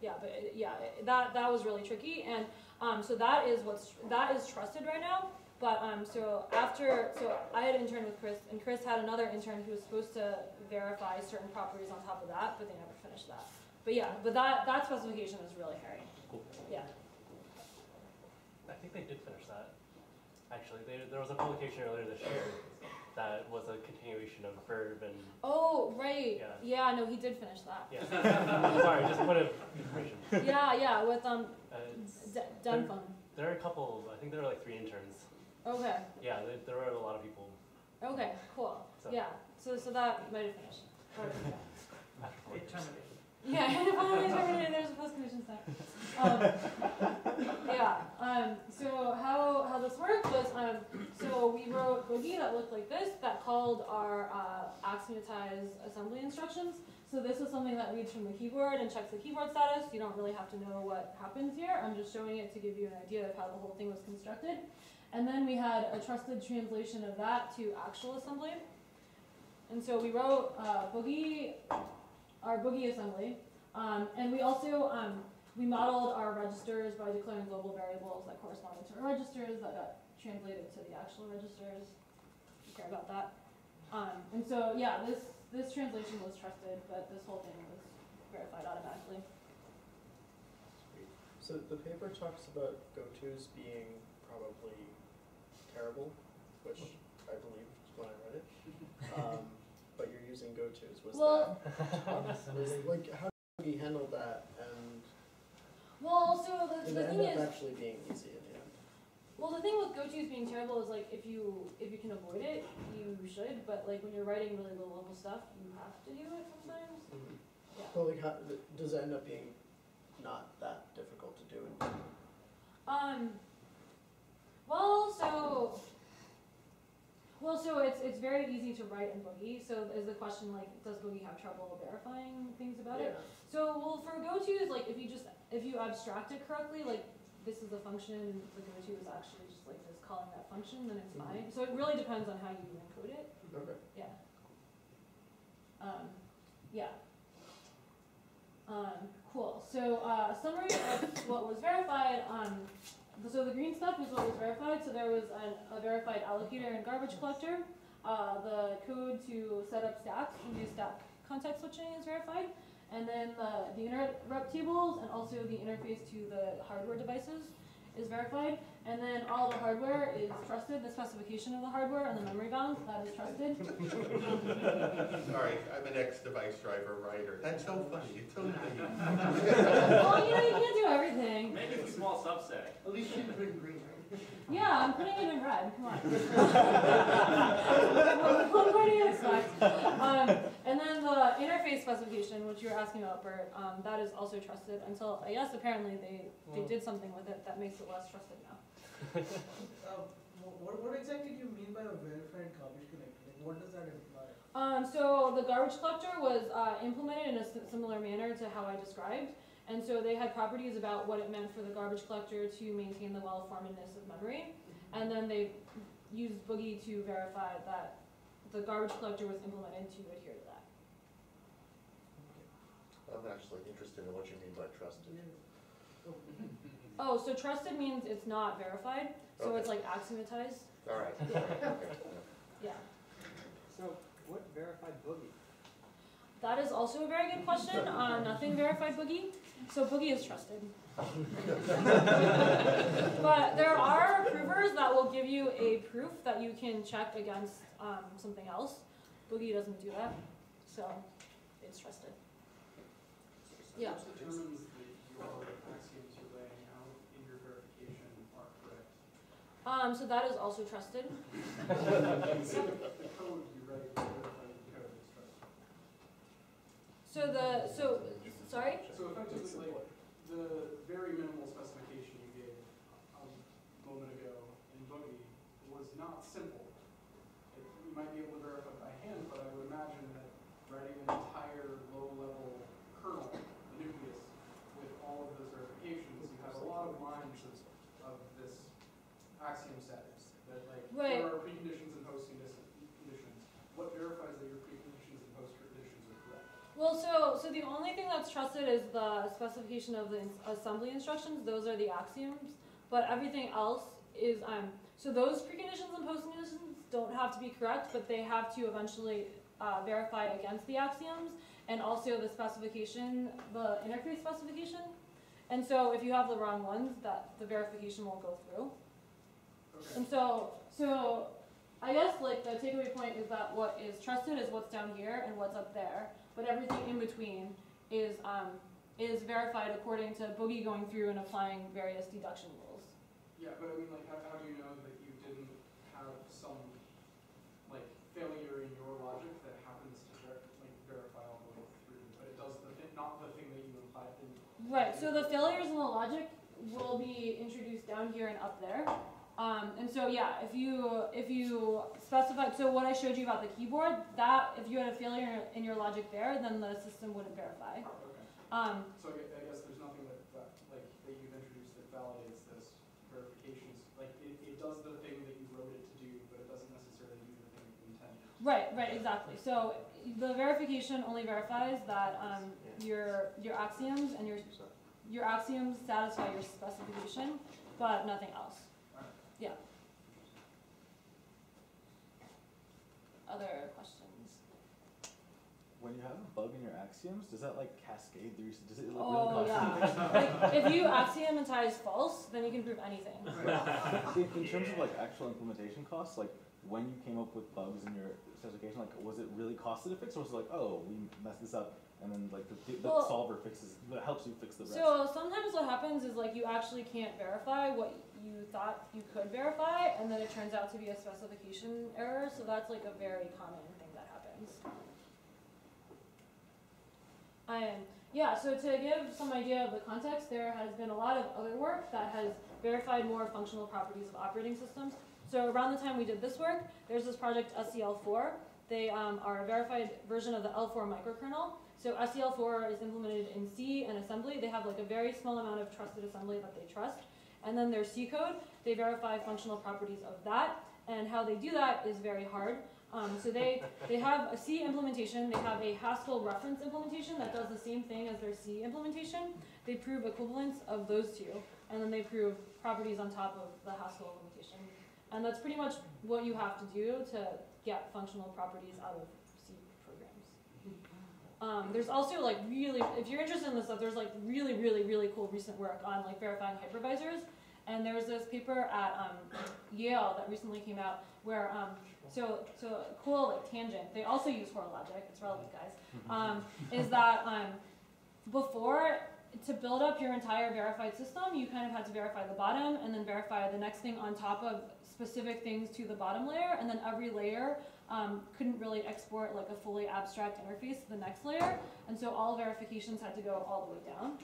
yeah, but it- yeah, it- that that was really tricky, and um, so that is what's that is trusted right now. But um, so after, so I had interned with Chris, and Chris had another intern who was supposed to verify certain properties on top of that, but they never finished that. But yeah, but that that specification is really hairy. Cool. Yeah. I think they did finish that. Actually, there, there was a publication earlier this year that was a continuation of Verve and, Oh, right. Yeah. Yeah, no, he did finish that. yeah. Sorry, just point of information. yeah, yeah, with um, Uh, it's- Dunfun. there are a couple, I think there are like three interns. Okay. Yeah, there, there were a lot of people. Okay. Cool. So- Yeah. So so that might have finished. It terminated. Yeah, and finally terminated. There's a post commission stack. Um, yeah. Um, so how how this worked was um, so we wrote boogie that looked like this that called our uh, axiomatized assembly instructions. So this is something that reads from the keyboard and checks the keyboard status. You don't really have to know what happens here. I'm just showing it to give you an idea of how the whole thing was constructed. And then we had a trusted translation of that to actual assembly. And so we wrote uh, boogie our boogie assembly. Um, and we also um, we modeled our registers by declaring global variables that corresponded to our registers that got translated to the actual registers. You care about that. Um, and so yeah, this this translation was trusted, but this whole thing was verified automatically. So the paper talks about go-tos being probably terrible, which I believed when I read it. Um, but you're using go-tos, was Well, that, was, like, how do we handle that and well, so the, did the it thing end is, actually being easy in the end? Well, the thing with go-tos being terrible is like if you if you can avoid it, you should. But like when you're writing really low level stuff, you have to do it sometimes. Yeah. Well, like, how, does it end up being not that difficult to do? Um. Well, so. Well, so it's it's very easy to write in Boogie. So is the question like, does Boogie have trouble verifying things about it? So well, for go-tos, like if you just if you abstract it correctly, like this is a function, the go-to is actually just like this calling that function, then it's Mhm. fine. So it really depends on how you encode it. Okay. Yeah. Um, yeah. Um, cool. So uh, summary of what was verified. Um, so the green stuff is what was verified. So there was an, a verified allocator and garbage collector. Uh, the code to set up stacks and do stack context switching is verified. And then the, the interrupt tables and also the interface to the hardware devices is verified. And then all the hardware is trusted, the specification of the hardware and the memory bounds, that is trusted. Sorry, I'm an ex-device driver writer. That's so funny, it's so naive. well, you know, you can't do everything. Maybe it's a small subset. At least you put in green, right? Yeah, I'm putting it in red, come on. what, what do you expect? Um, and then the interface specification, which you were asking about, Bert, um, that is also trusted until, I guess apparently they, they did something with it that makes it less trusted now. Uh, what, what exactly do you mean by a verified garbage connector? Like, what does that imply? Um, so the garbage collector was uh, implemented in a similar manner to how I described. And so they had properties about what it meant for the garbage collector to maintain the well-formedness of memory. And then they used Boogie to verify that the garbage collector was implemented to adhere to that. I'm actually interested in what you mean by trusted. Oh, so trusted means it's not verified, so it's like axiomatized, All right, Yeah. okay. yeah. So, what verified boogie? That is also a very good question. Uh, nothing verified Boogie. So Boogie is trusted. but there are provers that will give you a proof that you can check against um, something else. Boogie doesn't do that, so it's trusted. Yeah. determines that your axioms you're laying out in your verification are correct. Um, so that is also trusted. The code you write, the verified code is trusted. So the so sorry. So effectively, like, the very minimal specification you gave um, a moment ago in Boogie was not simple. It- You might be able to verify by hand, but I would imagine that writing an entire low-level kernel, the nucleus, with all of those verifications, you have a lot of lines of, of this axiom set, that like, Right. there are preconditions in hosting this, Well, so so the only thing that's trusted is the specification of the assembly instructions. Those are the axioms, but everything else is um. So those preconditions and postconditions don't have to be correct, but they have to eventually uh, verify against the axioms and also the specification, the interface specification. And so if you have the wrong ones, that the verification won't go through. Okay. And so, so I guess like the takeaway point is that what is trusted is what's down here and what's up there, but everything in between is um, is verified according to Boogie going through and applying various deduction rules. Yeah, but I mean, like, how, how do you know that you didn't have some, like, failure in your logic that happens to ver- like, verify all the way through, but it does the thing, not the thing that you implied in Right. So the failures in the logic will be introduced down here and up there. Um, and so yeah, if you if you specify so what I showed you about the keyboard, that if you had a failure in your logic there, then the system wouldn't verify. Okay. Um, So I I guess there's nothing that, that, like, that you've introduced that validates this verifications, like, it, it does the thing that you wrote it to do, but it doesn't necessarily do the thing you intended. Right, right, exactly. So the verification only verifies that um, your your axioms and your your axioms satisfy your specification, but nothing else. Alright. Yeah. Other questions? When you have a bug in your axioms, does that like cascade through? Does it like, Oh really yeah. like if you axiomatize false, then you can prove anything. in, in terms of like actual implementation costs, like when you came up with bugs in your specification, like was it really costly to fix, or was it like, oh, we messed this up, and then like the, the Well- solver fixes, helps you fix the rest? So sometimes what happens is like you actually can't verify what you thought you could verify, and then it turns out to be a specification error. So that's like a very common thing that happens. Um, yeah, so to give some idea of the context, there has been a lot of other work that has verified more functional properties of operating systems. So around the time we did this work, there's this project seL4. They um, are a verified version of the L4 microkernel. So seL4 is implemented in C and assembly. They have like a very small amount of trusted assembly that they trust. And then their C code, they verify functional properties of that. And how they do that is very hard. Um, so they, they have a C implementation, they have a Haskell reference implementation that does the same thing as their C implementation. They prove equivalence of those two, and then they prove properties on top of the Haskell. And that's pretty much what you have to do to get functional properties out of C programs. Um, there's also like really, if you're interested in this stuff, there's like really, really, really cool recent work on like verifying hypervisors. And there was this paper at um, Yale that recently came out where, um, so so cool like tangent. They also use logic. It's relevant, guys. Um, is that um, before to build up your entire verified system, you kind of had to verify the bottom and then verify the next thing on top of specific things to the bottom layer, and then every layer um, couldn't really export like a fully abstract interface to the next layer, and so all verifications had to go all the way down.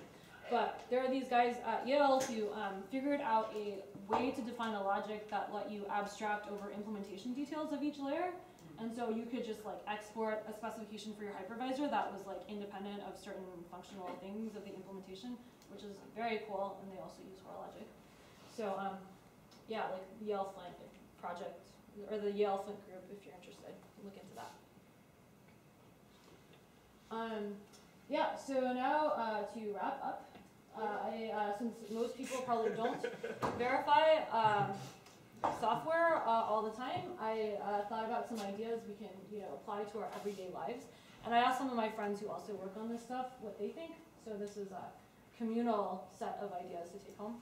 But there are these guys at Yale who um, figured out a way to define a logic that let you abstract over implementation details of each layer. And so you could just like export a specification for your hypervisor that was like independent of certain functional things of the implementation, which is very cool. And they also use logic. So um, yeah, like the Yale Flint project or the Yale Flint group, if you're interested, look into that. Um, yeah. So now uh, to wrap up. Uh, I, uh, since most people probably don't verify um, software uh, all the time, I uh, thought about some ideas we can, you know, apply to our everyday lives. And I asked some of my friends who also work on this stuff what they think. So this is a communal set of ideas to take home.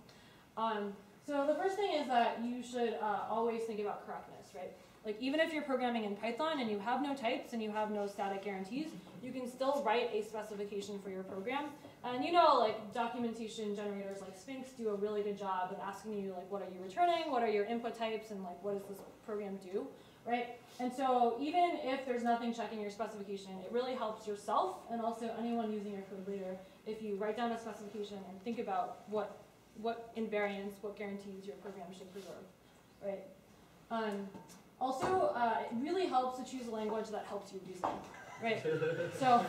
Um, so the first thing is that you should uh, always think about correctness, right? Like even if you're programming in Python and you have no types and you have no static guarantees, you can still write a specification for your program. And you know, like documentation generators like Sphinx do a really good job of asking you like, what are you returning? What are your input types? And like, what does this program do? Right? And so even if there's nothing checking your specification, it really helps yourself and also anyone using your code later if you write down a specification and think about what what invariants, what guarantees your program should preserve, right? Um, also, uh, it really helps to choose a language that helps you reason, right? So,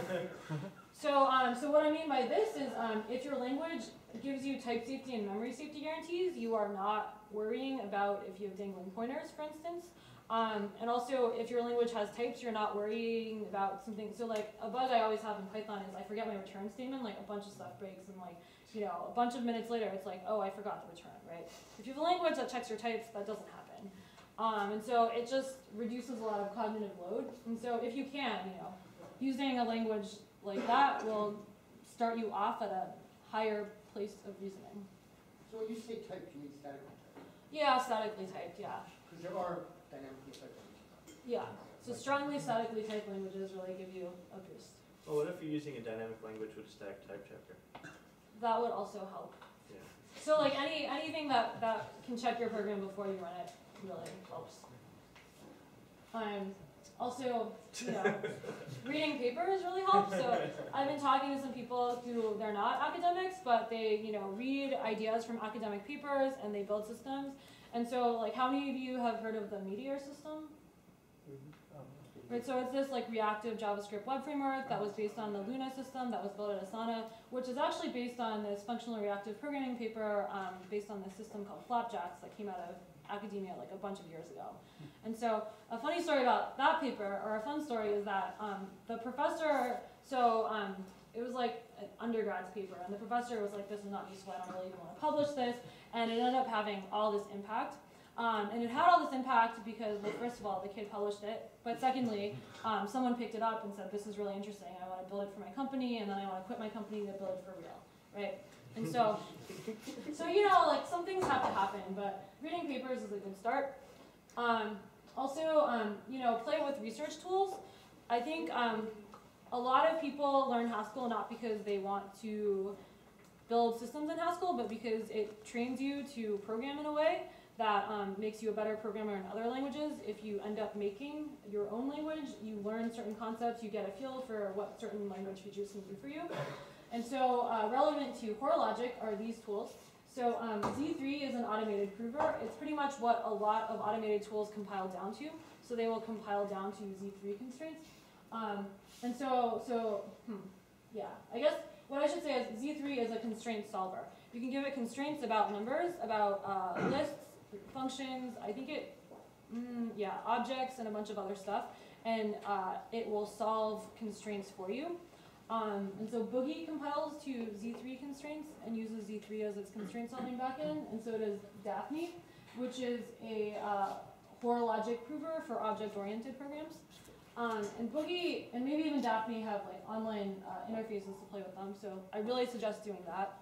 so, um, so what I mean by this is, um, if your language gives you type safety and memory safety guarantees, you are not worrying about if you have dangling pointers, for instance. Um, and also, if your language has types, you're not worrying about something. So, like a bug I always have in Python is I forget my return statement. Like a bunch of stuff breaks, and like you know, a bunch of minutes later, it's like, oh, I forgot the return, right? If you have a language that checks your types, that doesn't happen. Um, and so it just reduces a lot of cognitive load. And so if you can, you know, using a language like that will start you off at a higher place of reasoning. So when you say type, you mean statically typed? Yeah, statically typed, yeah. Because there are dynamically typed languages. Yeah. So strongly statically typed languages really give you a boost. Well, what if you're using a dynamic language with a static type checker? That would also help. Yeah. So like any anything that, that can check your program before you run it really helps. Um, also, you know, reading papers really helps. So I've been talking to some people who they're not academics, but they, you know, read ideas from academic papers and they build systems. And so, like, how many of you have heard of the Meteor system? Right, so it's this like reactive JavaScript web framework that was based on the Luna system that was built at Asana, which is actually based on this functional reactive programming paper um, based on this system called Flapjax that came out of academia like a bunch of years ago. And so a funny story about that paper, or a fun story, is that um, the professor, so um, it was like an undergrad's paper, and the professor was like, this is not useful, I don't really even want to publish this, and it ended up having all this impact. Um, and it had all this impact because, well, first of all, the kid published it, but secondly, um, someone picked it up and said, this is really interesting, I want to build it for my company, and then I want to quit my company to build it for real, right? And so, so you know, like some things have to happen, but reading papers is a good start. Um, also, um, you know, play with research tools. I think um, a lot of people learn Haskell not because they want to build systems in Haskell, but because it trains you to program in a way that um, makes you a better programmer in other languages. If you end up making your own language, you learn certain concepts, you get a feel for what certain language features can do for you. And so uh, relevant to Hoare logic are these tools. So um, Z3 is an automated prover. It's pretty much what a lot of automated tools compile down to. So they will compile down to Z3 constraints. Um, and so, so hmm, yeah, I guess what I should say is Z3 is a constraint solver. You can give it constraints about numbers, about uh, lists, functions, I think it, mm, yeah, objects and a bunch of other stuff, and uh, it will solve constraints for you. Um, and so Boogie compiles to Z3 constraints and uses Z3 as its constraint solving backend, and so does Dafny, which is a uh, Hoare logic prover for object-oriented programs. Um, and Boogie and maybe even Dafny have like online uh, interfaces to play with them, so I really suggest doing that.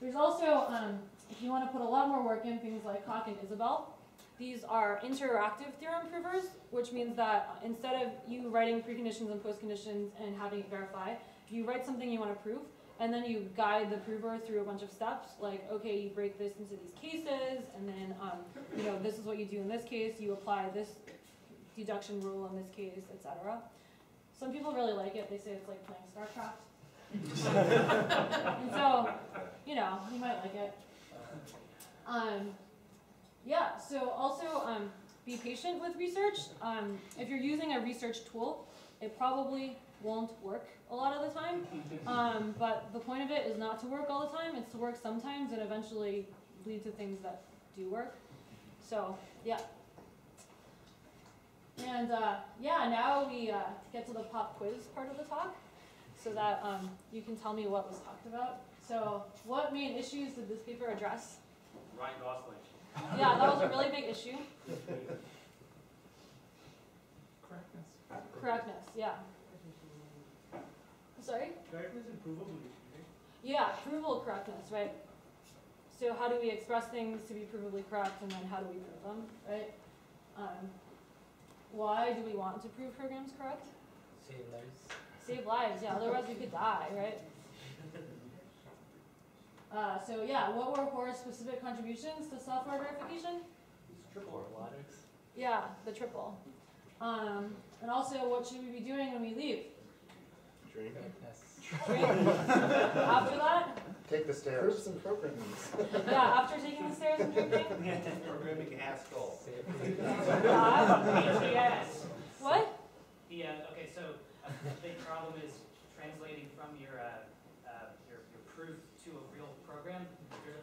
There's also, um, if you want to put a lot more work in, things like Coq and Isabelle. These are interactive theorem provers, which means that instead of you writing preconditions and postconditions and having it verify, you write something you want to prove, and then you guide the prover through a bunch of steps, like, okay, you break this into these cases, and then, um, you know, this is what you do in this case, you apply this deduction rule in this case, etc. Some people really like it, they say it's like playing StarCraft. and so, you know, you might like it. Um, yeah, so also um, be patient with research. Um, if you're using a research tool, it probably won't work a lot of the time. Um, but the point of it is not to work all the time, it's to work sometimes and eventually lead to things that do work. So, yeah. And uh, yeah, now we uh, get to the pop quiz part of the talk so that um, you can tell me what was talked about. So, what main issues did this paper address? Ryan Gosling. Yeah, that was a really big issue. Correctness. Correctness, yeah. Sorry? Correctness and provability. Yeah, provable correctness, right? So how do we express things to be provably correct, and then how do we prove them, right? Um, why do we want to prove programs correct? Save lives. Save lives, yeah, otherwise we could die, right? Uh, so yeah, what were Hoare's specific contributions to software verification? Triple logics. Yeah, the triple. Um, and also, what should we be doing when we leave? Drink. Drink. After that? Take the stairs. Proofs and programmings. Yeah, after taking the stairs and drinking? Programming Haskell. Uh, Yes. what? The, uh, okay, so a big problem is translating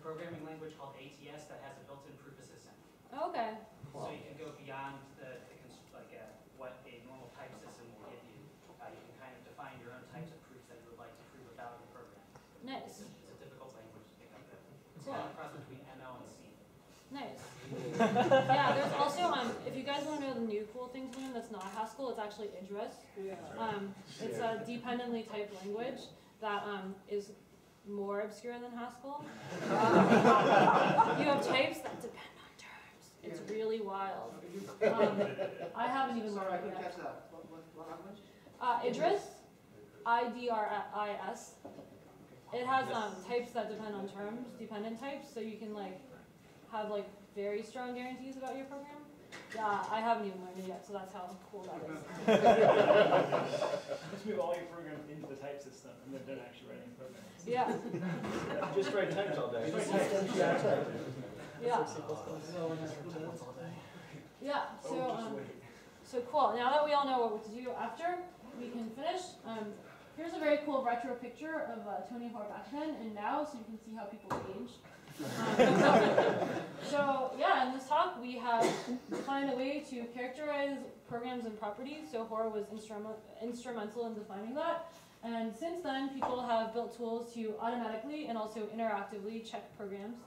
programming language called ATS that has a built-in proof assistant. Okay. So you can go beyond the, the like a, what a normal type system will give you. Uh, you can kind of define your own types of proofs that you would like to prove about in the program. Nice. It's a difficult language to pick up. Though. It's cool. kind cross between ML and C. Nice. yeah, there's also, um, if you guys want to know the new cool thing to learn that's not Haskell, it's actually Idris. Yeah. Um, it's a dependently typed language that um, is more obscure than Haskell. You have types that depend on terms. It's really wild. Um, I haven't even Sorry, I learned couldn't it yet. catch that. What, what, what language? Uh, Idris, I D R I S. It has um, types that depend on terms, dependent types, so you can like have like very strong guarantees about your program. Yeah, I haven't even learned it yet, so that's how cool that is. Let's move all your programs into the type system and then don't actually write any programs. Yeah, Just write times all day. Just write types. yeah, yeah. So um, so cool. Now that we all know what to do after, we can finish. Um, here's a very cool retro picture of uh, Tony Hoare back then and now, so you can see how people age. Um, so yeah, in this talk we have defined a way to characterize programs and properties. So Hoare was instrumental instrumental in defining that. And since then, people have built tools to automatically and also interactively check programs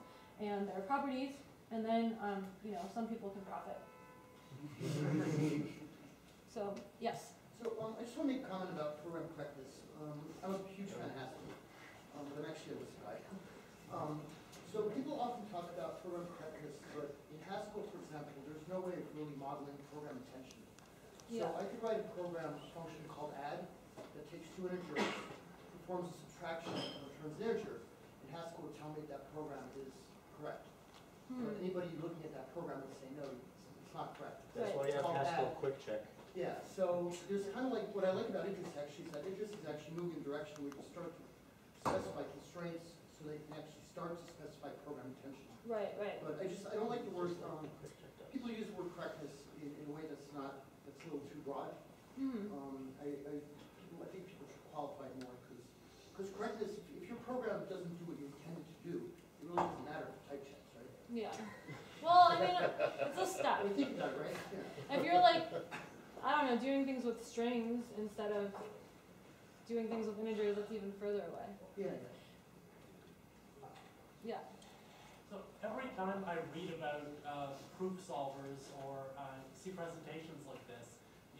and their properties. And then, um, you know, some people can profit. So yes. So, um, I just want to make a comment about program correctness. Um, I'm a huge fan of Haskell, um, but I'm actually a Lisp. Um, so people often talk about program correctness, but in Haskell, for example, there's no way of really modeling program intention. So Yeah. I could write a program, function called add, takes two integers, performs a subtraction and returns an integer, and Haskell would tell me that program is correct. Hmm. But anybody looking at that program would say, no, it's, it's not correct. That's why you have Called Haskell add. QuickCheck. Yeah, so there's kind of like, what I like about Idris actually is that Idris is actually moving in a direction where you start to specify constraints so they can actually start to specify program intention. Right, right. But I just, I don't like the word, um, people use the word correctness in, in a way that's not, that's a little too broad. Hmm. Um, I, I, I think people should qualify it more, because, because correctness, if, if your program doesn't do what you intended to do, it really doesn't matter for type checks, right? Yeah. Well, I mean, it's a step. I mean, think about it, right? Yeah. If you're like, I don't know, doing things with strings instead of doing things with integers, that's even further away. Yeah, Yeah. So every time I read about uh, proof solvers or uh, see presentations like this,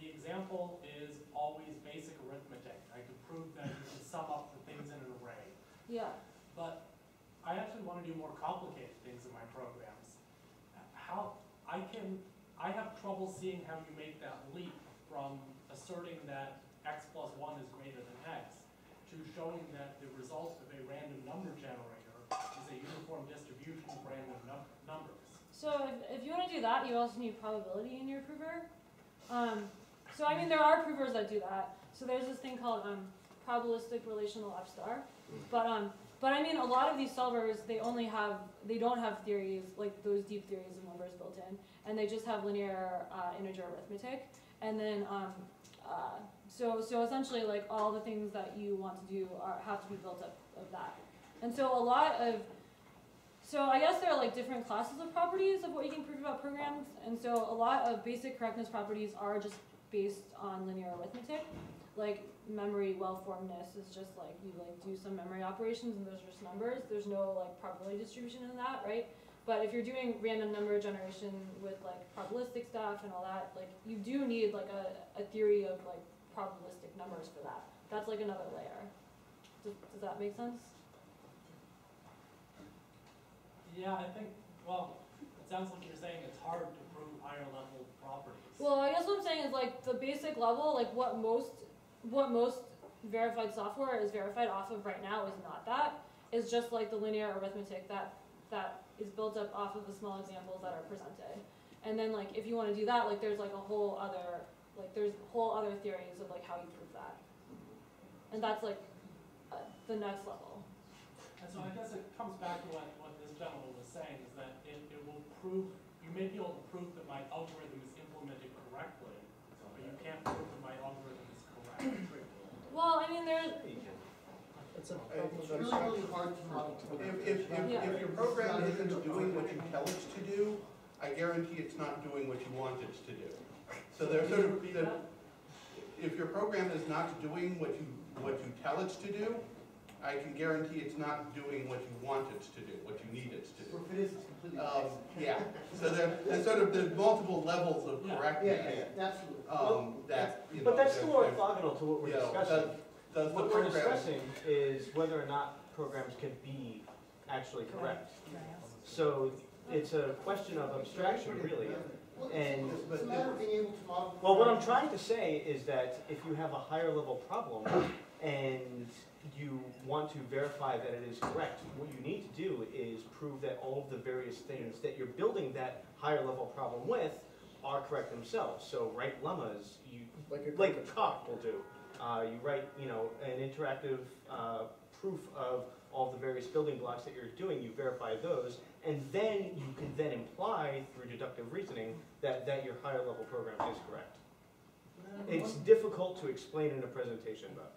the example is always basic arithmetic. I can prove that you can sum up the things in an array. Yeah. But I actually want to do more complicated things in my programs. How, I can, I have trouble seeing how you make that leap from asserting that x plus one is greater than x to showing that the result of a random number generator is a uniform distribution of random num- numbers. So if, if you want to do that, you also need probability in your prover. Um, so I mean, there are provers that do that. So there's this thing called um, probabilistic relational F star. But um, but I mean, a lot of these solvers they only have they don't have theories like those deep theories of numbers built in, and they just have linear uh, integer arithmetic. And then um, uh, so so essentially like all the things that you want to do are have to be built up of that. And so a lot of so I guess there are like different classes of properties of what you can prove about programs, and so a lot of basic correctness properties are just based on linear arithmetic. Like memory well-formedness is just like you like do some memory operations and those are just numbers. There's no like probability distribution in that, right? But if you're doing random number generation with like probabilistic stuff and all that, like you do need like a, a theory of like probabilistic numbers for that. That's like another layer. Does, does that make sense? Yeah, I think, well, it sounds like you're saying it's hard to prove higher level properties. Well, I guess what I'm saying is like the basic level, like what most, what most verified software is verified off of right now is not that. It's just like the linear arithmetic that that is built up off of the small examples that are presented. And then like if you want to do that, like there's like a whole other, like there's whole other theories of like how you prove that. And that's like uh, the next level. And so I guess it comes back to what, what this gentleman was saying, is that it, it will prove, you may be able to prove that my algorithm is implemented correctly, but you can't prove that my algorithm is correct. Well, I mean there's It's a It's really, really hard to model. If, if, if, Yeah. if your program isn't doing what you tell it to do, I guarantee it's not doing what you want it to do. So there's sort of, the- if your program is not doing what you, what you tell it to do, I can guarantee it's not doing what you want it to do, what you need it to Or do. if it is, it's completely Um, yeah, so there, there's sort of, there's multiple levels of Yeah. Yeah, correctness, yeah, yeah, absolutely. um, that, you know. But that's there- still there- orthogonal to what we're you know, discussing. does- Does the What we're program, discussing is whether or not programs can be actually correct. So it's a question of abstraction, really. Well, it's- And, It's a matter of being able to model. well, what I'm trying to say is that if you have a higher level problem and you want to verify that it is correct, what you need to do is prove that all of the various things that you're building that higher level problem with are correct themselves. So write lemmas, you, Like a like a Coq will do. Uh, you write, you know, an interactive, uh, proof of all the various building blocks that you're doing, you verify those, and then you can then imply through deductive reasoning that, that your higher level program is correct. It's difficult to explain in a presentation, but.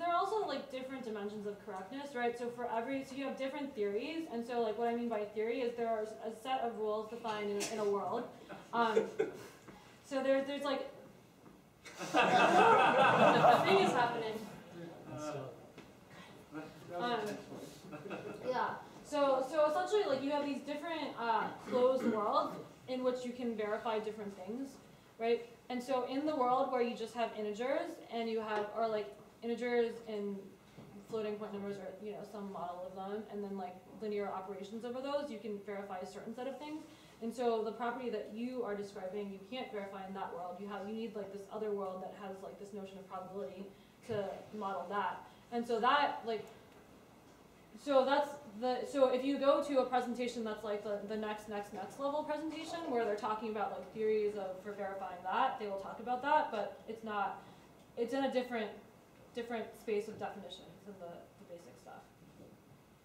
There are also like different dimensions of correctness, right? So for every, so you have different theories, and so like what I mean by theory is there are a set of rules defined in, in a world. Um, so there, there's like. the thing is happening. Um, yeah. So so essentially, like you have these different uh, closed worlds in which you can verify different things, right? And so in the world where you just have integers and you have or like integers and floating point numbers or you know some model of them, and then like linear operations over those, you can verify a certain set of things. And so the property that you are describing, you can't verify in that world. You have you need like this other world that has like this notion of probability to model that. And so that like so that's the so if you go to a presentation that's like the, the next next next level presentation where they're talking about like theories of for verifying that, they will talk about that, but it's not it's in a different different space of definitions than the, the basic stuff.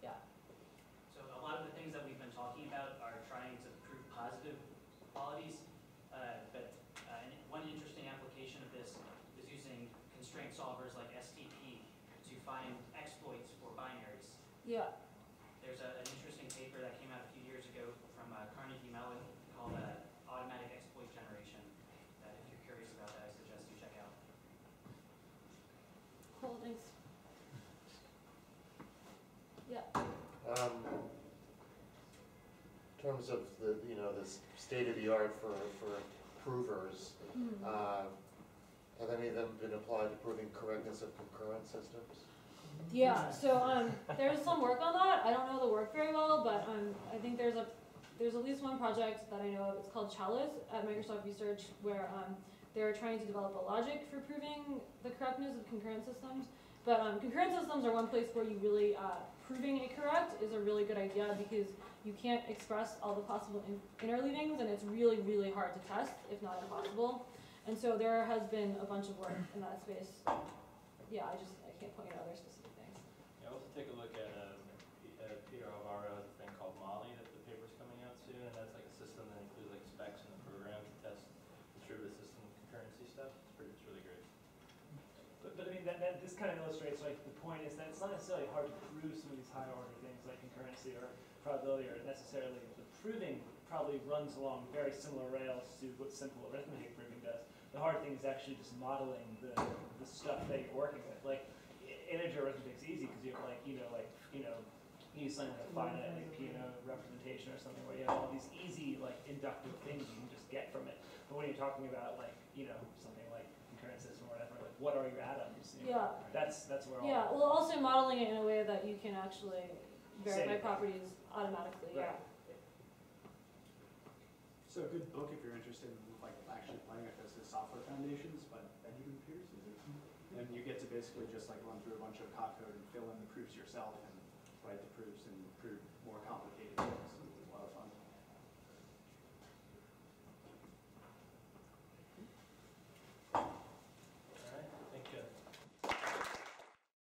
Yeah. So a lot of the things that we've been talking about are trying to prove positive qualities, uh, but uh, and one interesting application of this is using constraint solvers like STP to find exploits for binaries. Yeah. There's a, an interesting paper that came out a few years ago from uh, Carnegie Mellon called uh, Automatic Exploit Generation. That if you're curious about that, I suggest you check out. Cool, thanks. Yeah. Um, in terms of the, you know, this state of the art for, for provers, Hmm. uh, have any of them been applied to proving correctness of concurrent systems? Yeah, so um, there's some work on that. I don't know the work very well, but um, I think there's a there's at least one project that I know of. It's called Chalice at Microsoft Research, where um, they're trying to develop a logic for proving the correctness of concurrent systems. But um, concurrent systems are one place where you really uh, proving it correct is a really good idea because you can't express all the possible in- interleavings, and it's really really hard to test, if not impossible. And so there has been a bunch of work in that space. Yeah, I just I can't point out other specific things. Yeah, also take a look at, um, P- uh, Peter Alvaro has a thing called Molly that the paper's coming out soon, and that's like a system that includes like specs in the program to test distributed system concurrency stuff. It's pretty, it's really great. But, but I mean, that, that, this kind of illustrates, like, the point is that it's not necessarily hard to prove some of these higher order things like concurrency or probability or necessarily the proving probably runs along very similar rails to what simple arithmetic proving does. The hard thing is actually just modeling the, the stuff that you're working with. Like, integer arithmetic's easy because you have like, you know, like, you know, you use something like a finite, like Peano representation or something where you have all these easy, like, inductive things you can just get from it. But when you're talking about like, you know, something like concurrent system or whatever, like, what are your atoms? You know, Yeah. That's, that's where all. Yeah, well, also modeling it in a way that you can actually verify Say- properties automatically, yeah. Right. So a good book if you're interested in like actually playing with this is Software Foundations by Benjamin Pierce, is it? Mm-hmm. And you get to basically just like run through a bunch of code and fill in the proofs yourself and write the proofs